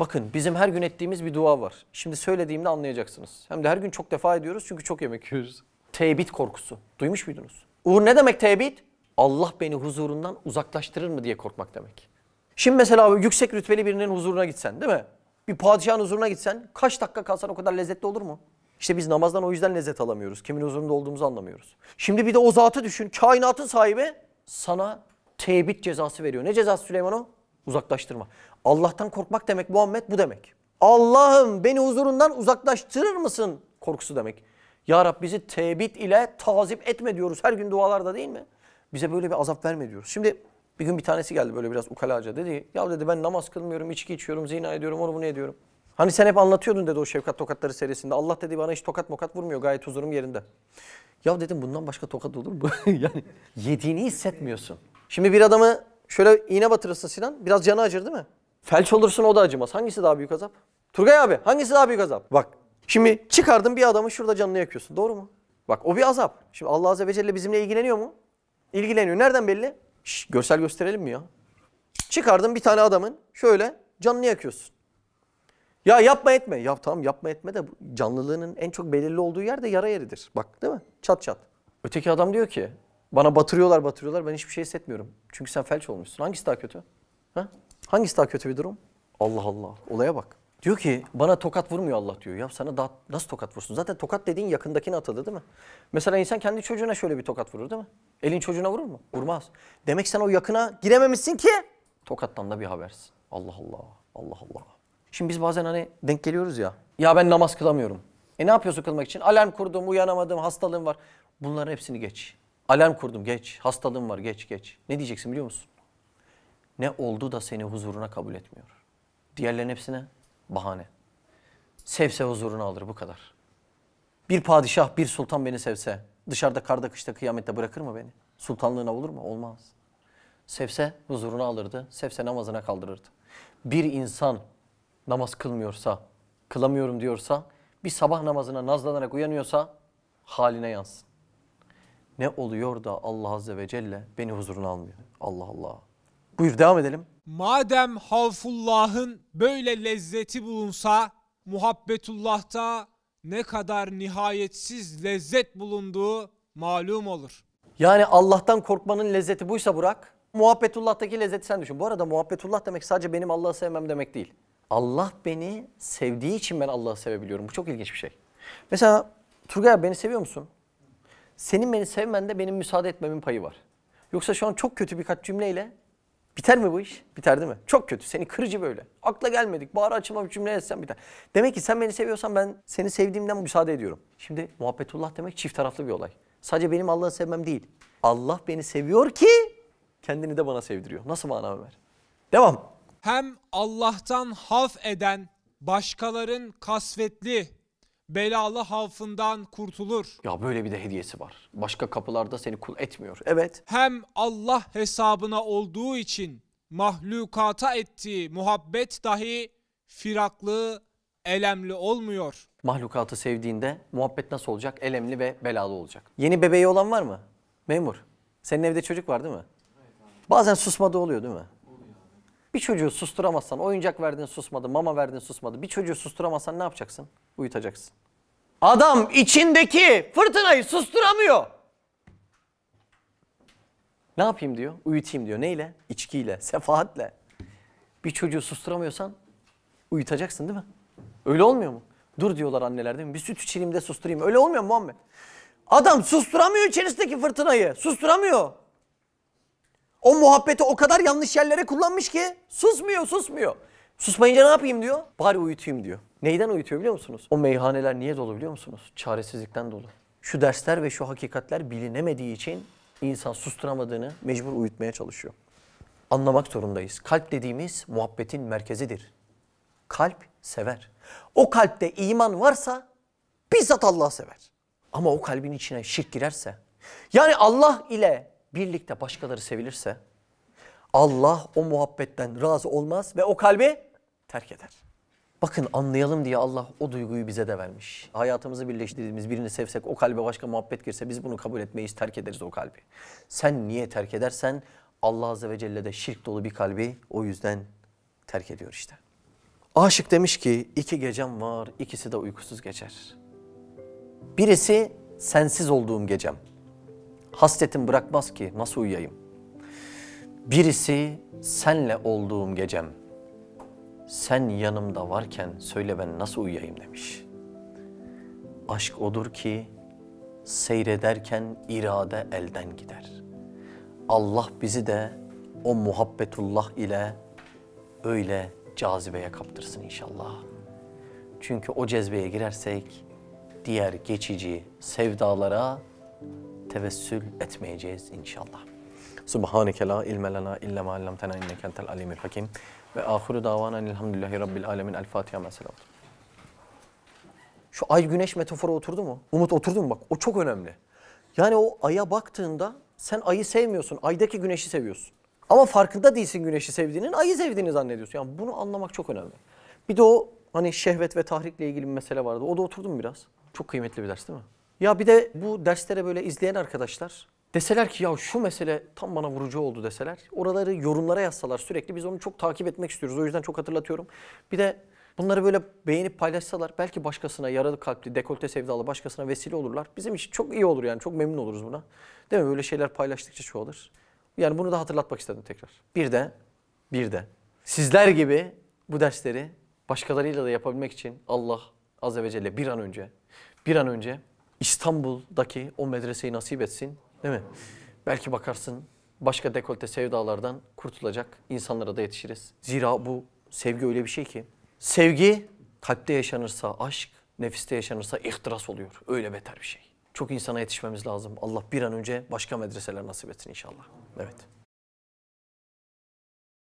Bakın bizim her gün ettiğimiz bir dua var. Şimdi söylediğimde anlayacaksınız. Hem de her gün çok defa ediyoruz çünkü çok yemek yiyoruz. Tebit korkusu. Duymuş muydunuz? Uğur ne demek tebit? Allah beni huzurundan uzaklaştırır mı diye korkmak demek. Şimdi mesela yüksek rütbeli birinin huzuruna gitsen değil mi? Bir padişahın huzuruna gitsen kaç dakika kalsan o kadar lezzetli olur mu? İşte biz namazdan o yüzden lezzet alamıyoruz. Kimin huzurunda olduğumuzu anlamıyoruz. Şimdi bir de o zatı düşün. Kainatın sahibi sana tebit cezası veriyor. Ne cezası Süleyman o? Uzaklaştırma. Allah'tan korkmak demek Muhammed bu demek. Allah'ım beni huzurundan uzaklaştırır mısın korkusu demek. Ya Rab bizi tebit ile tazip etme diyoruz her gün dualarda değil mi? Bize böyle bir azap verme diyoruz. Şimdi bir gün bir tanesi geldi böyle biraz ukalaca dedi. Ya dedi ben namaz kılmıyorum, içki içiyorum, zina ediyorum, onu bunu ediyorum. Hani sen hep anlatıyordun dedi o Şefkat Tokatları serisinde. Allah dedi bana hiç tokat mokat vurmuyor gayet huzurum yerinde. Ya dedim bundan başka tokat olur mu? yani yediğini hissetmiyorsun. Şimdi bir adamı şöyle iğne batırırsın Sinan biraz canı acır değil mi? Felç olursun o da acımaz. Hangisi daha büyük azap? Turgay abi hangisi daha büyük azap? Bak şimdi çıkardın bir adamı şurada canını yakıyorsun doğru mu? Bak o bir azap. Şimdi Allah Azze ve Celle bizimle ilgileniyor mu? İlgileniyor. Nereden belli? Şş, görsel gösterelim mi ya? Çıkardın bir tane adamın şöyle canını yakıyorsun. Ya yapma etme. Ya tamam yapma etme de canlılığının en çok belirli olduğu yer de yara yeridir. Bak değil mi? Çat çat. Öteki adam diyor ki Bana batırıyorlar batırıyorlar ben hiçbir şey hissetmiyorum. Çünkü sen felç olmuşsun. Hangisi daha kötü? Ha? Hangisi daha kötü bir durum? Allah Allah. Olaya bak. Diyor ki bana tokat vurmuyor Allah diyor. Ya sana daha nasıl tokat vursun? Zaten tokat dediğin yakındakine atıldı değil mi? Mesela insan kendi çocuğuna şöyle bir tokat vurur değil mi? Elin çocuğuna vurur mu? Vurmaz. Demek sen o yakına girememişsin ki tokattan da bir habersin. Allah Allah. Allah Allah. Şimdi biz bazen hani denk geliyoruz ya. Ya ben namaz kılamıyorum. E ne yapıyorsun kılmak için? Alarm kurdum, uyanamadım, hastalığım var. Bunların hepsini geç. Alarm kurdum, geç. Hastalığım var, geç, geç. Ne diyeceksin biliyor musun? Ne oldu da seni huzuruna kabul etmiyor? Diğerlerin hepsine bahane. Sevse huzuruna alır bu kadar. Bir padişah, bir sultan beni sevse, dışarıda karda kışta kıyamette bırakır mı beni? Sultanlığına olur mu? Olmaz. Sevse huzuruna alırdı, sevse namazına kaldırırdı. Bir insan namaz kılmıyorsa, kılamıyorum diyorsa, bir sabah namazına nazlanarak uyanıyorsa haline yansın. Ne oluyor da Allah Azze ve Celle beni huzuruna almıyor? Allah Allah. Buyur devam edelim. Madem havfullahın böyle lezzeti bulunsa, muhabbetullah'ta ne kadar nihayetsiz lezzet bulunduğu malum olur. Yani Allah'tan korkmanın lezzeti buysa Burak, muhabbetullah'taki lezzeti sen düşün. Bu arada muhabbetullah demek sadece benim Allah'ı sevmem demek değil. Allah beni sevdiği için ben Allah'ı sevebiliyorum. Bu çok ilginç bir şey. Mesela Turgay abi beni seviyor musun? Senin beni sevmende benim müsaade etmemin payı var. Yoksa şu an çok kötü birkaç cümleyle biter mi bu iş? Biter değil mi? Çok kötü. Seni kırıcı böyle. Akla gelmedik. Bağır açılma bir cümle etsem biter. Demek ki sen beni seviyorsan ben seni sevdiğimden müsaade ediyorum. Şimdi muhabbetullah demek çift taraflı bir olay. Sadece benim Allah'ı sevmem değil. Allah beni seviyor ki kendini de bana sevdiriyor. Nasıl mana Ömer? Devam. Hem Allah'tan havf eden başkaların kasvetli, belalı havfından kurtulur. Ya böyle bir de hediyesi var. Başka kapılarda seni kul etmiyor. Evet. Hem Allah hesabına olduğu için mahlukata ettiği muhabbet dahi firaklı, elemli olmuyor. Mahlukatı sevdiğinde muhabbet nasıl olacak? Elemli ve belalı olacak. Yeni bebeği olan var mı? Memur. Senin evde çocuk var değil mi? Bazen susmadı oluyor değil mi? Bir çocuğu susturamazsan, oyuncak verdin susmadı, mama verdin susmadı. Bir çocuğu susturamazsan ne yapacaksın? Uyutacaksın. Adam içindeki fırtınayı susturamıyor. Ne yapayım diyor? Uyutayım diyor. Neyle? İçkiyle, sefahatle. Bir çocuğu susturamıyorsan uyutacaksın değil mi? Öyle olmuyor mu? Dur diyorlar anneler değil mi? Bir süt içireyim de susturayım. Öyle olmuyor mu Muhammed? Adam susturamıyor içerisindeki fırtınayı. Susturamıyor. O muhabbeti o kadar yanlış yerlere kullanmış ki susmuyor, susmuyor. Susmayınca ne yapayım diyor? Bari uyutayım diyor. Neyden uyutuyor biliyor musunuz? O meyhaneler niye dolu biliyor musunuz? Çaresizlikten dolu. Şu dersler ve şu hakikatler bilinemediği için insan susturamadığını mecbur uyutmaya çalışıyor. Anlamak zorundayız. Kalp dediğimiz muhabbetin merkezidir. Kalp sever. O kalpte iman varsa bizzat Allah sever. Ama o kalbin içine şirk girerse, yani Allah ile birlikte başkaları sevilirse, Allah o muhabbetten razı olmaz ve o kalbi terk eder. Bakın anlayalım diye Allah o duyguyu bize de vermiş. Hayatımızı birleştirdiğimiz birini sevsek o kalbe başka muhabbet girse biz bunu kabul etmeyiz, terk ederiz o kalbi. Sen niye terk edersen Allah Azze ve Celle de şirk dolu bir kalbi o yüzden terk ediyor işte. Aşık demiş ki iki gecem var ikisi de uykusuz geçer. Birisi sensiz olduğum gecem. Hasretim bırakmaz ki nasıl uyuyayım. Birisi senle olduğum gecem. Sen yanımda varken söyle ben nasıl uyuyayım demiş. Aşk odur ki seyrederken irade elden gider. Allah bizi de o muhabbetullah ile öyle cazibeye kaptırsın inşallah. Çünkü o cezbeye girersek diğer geçici sevdalara tevessül etmeyeceğiz inşallah. Subhaneke la ilme lena illa ma allamtena inneke entel alimul hakim. Ve ahiru davana elhamdülillahi rabbil alemin. El Fatiha mesela. Şu ay güneş metaforu oturdu mu? Umut oturdu mu bak? O çok önemli. Yani o aya baktığında sen ayı sevmiyorsun. Aydaki güneşi seviyorsun. Ama farkında değilsin güneşi sevdiğinin, ayı sevdiğini zannediyorsun. Yani bunu anlamak çok önemli. Bir de o hani şehvet ve tahrikle ilgili bir mesele vardı. O da oturdu mu biraz? Çok kıymetli bir ders değil mi? Ya bir de bu derslere böyle izleyen arkadaşlar deseler ki ya şu mesele tam bana vurucu oldu deseler. Oraları yorumlara yazsalar sürekli biz onu çok takip etmek istiyoruz. O yüzden çok hatırlatıyorum. Bir de Bunları böyle beğenip paylaşsalar belki başkasına yaralı kalpli, dekolte sevdalı başkasına vesile olurlar. Bizim için çok iyi olur yani çok memnun oluruz buna. Değil mi? Böyle şeyler paylaştıkça çoğalır. Yani bunu da hatırlatmak istedim tekrar. Bir de, bir de sizler gibi bu dersleri başkalarıyla da yapabilmek için Allah Azze ve Celle bir an önce, bir an önce İstanbul'daki o medreseyi nasip etsin. Değil mi? Belki bakarsın başka dekolte sevdalardan kurtulacak insanlara da yetişiriz. Zira bu sevgi öyle bir şey ki. Sevgi kalpte yaşanırsa aşk, nefiste yaşanırsa ihtiras oluyor. Öyle beter bir şey. Çok insana yetişmemiz lazım. Allah bir an önce başka medreseler nasip etsin inşallah. Evet.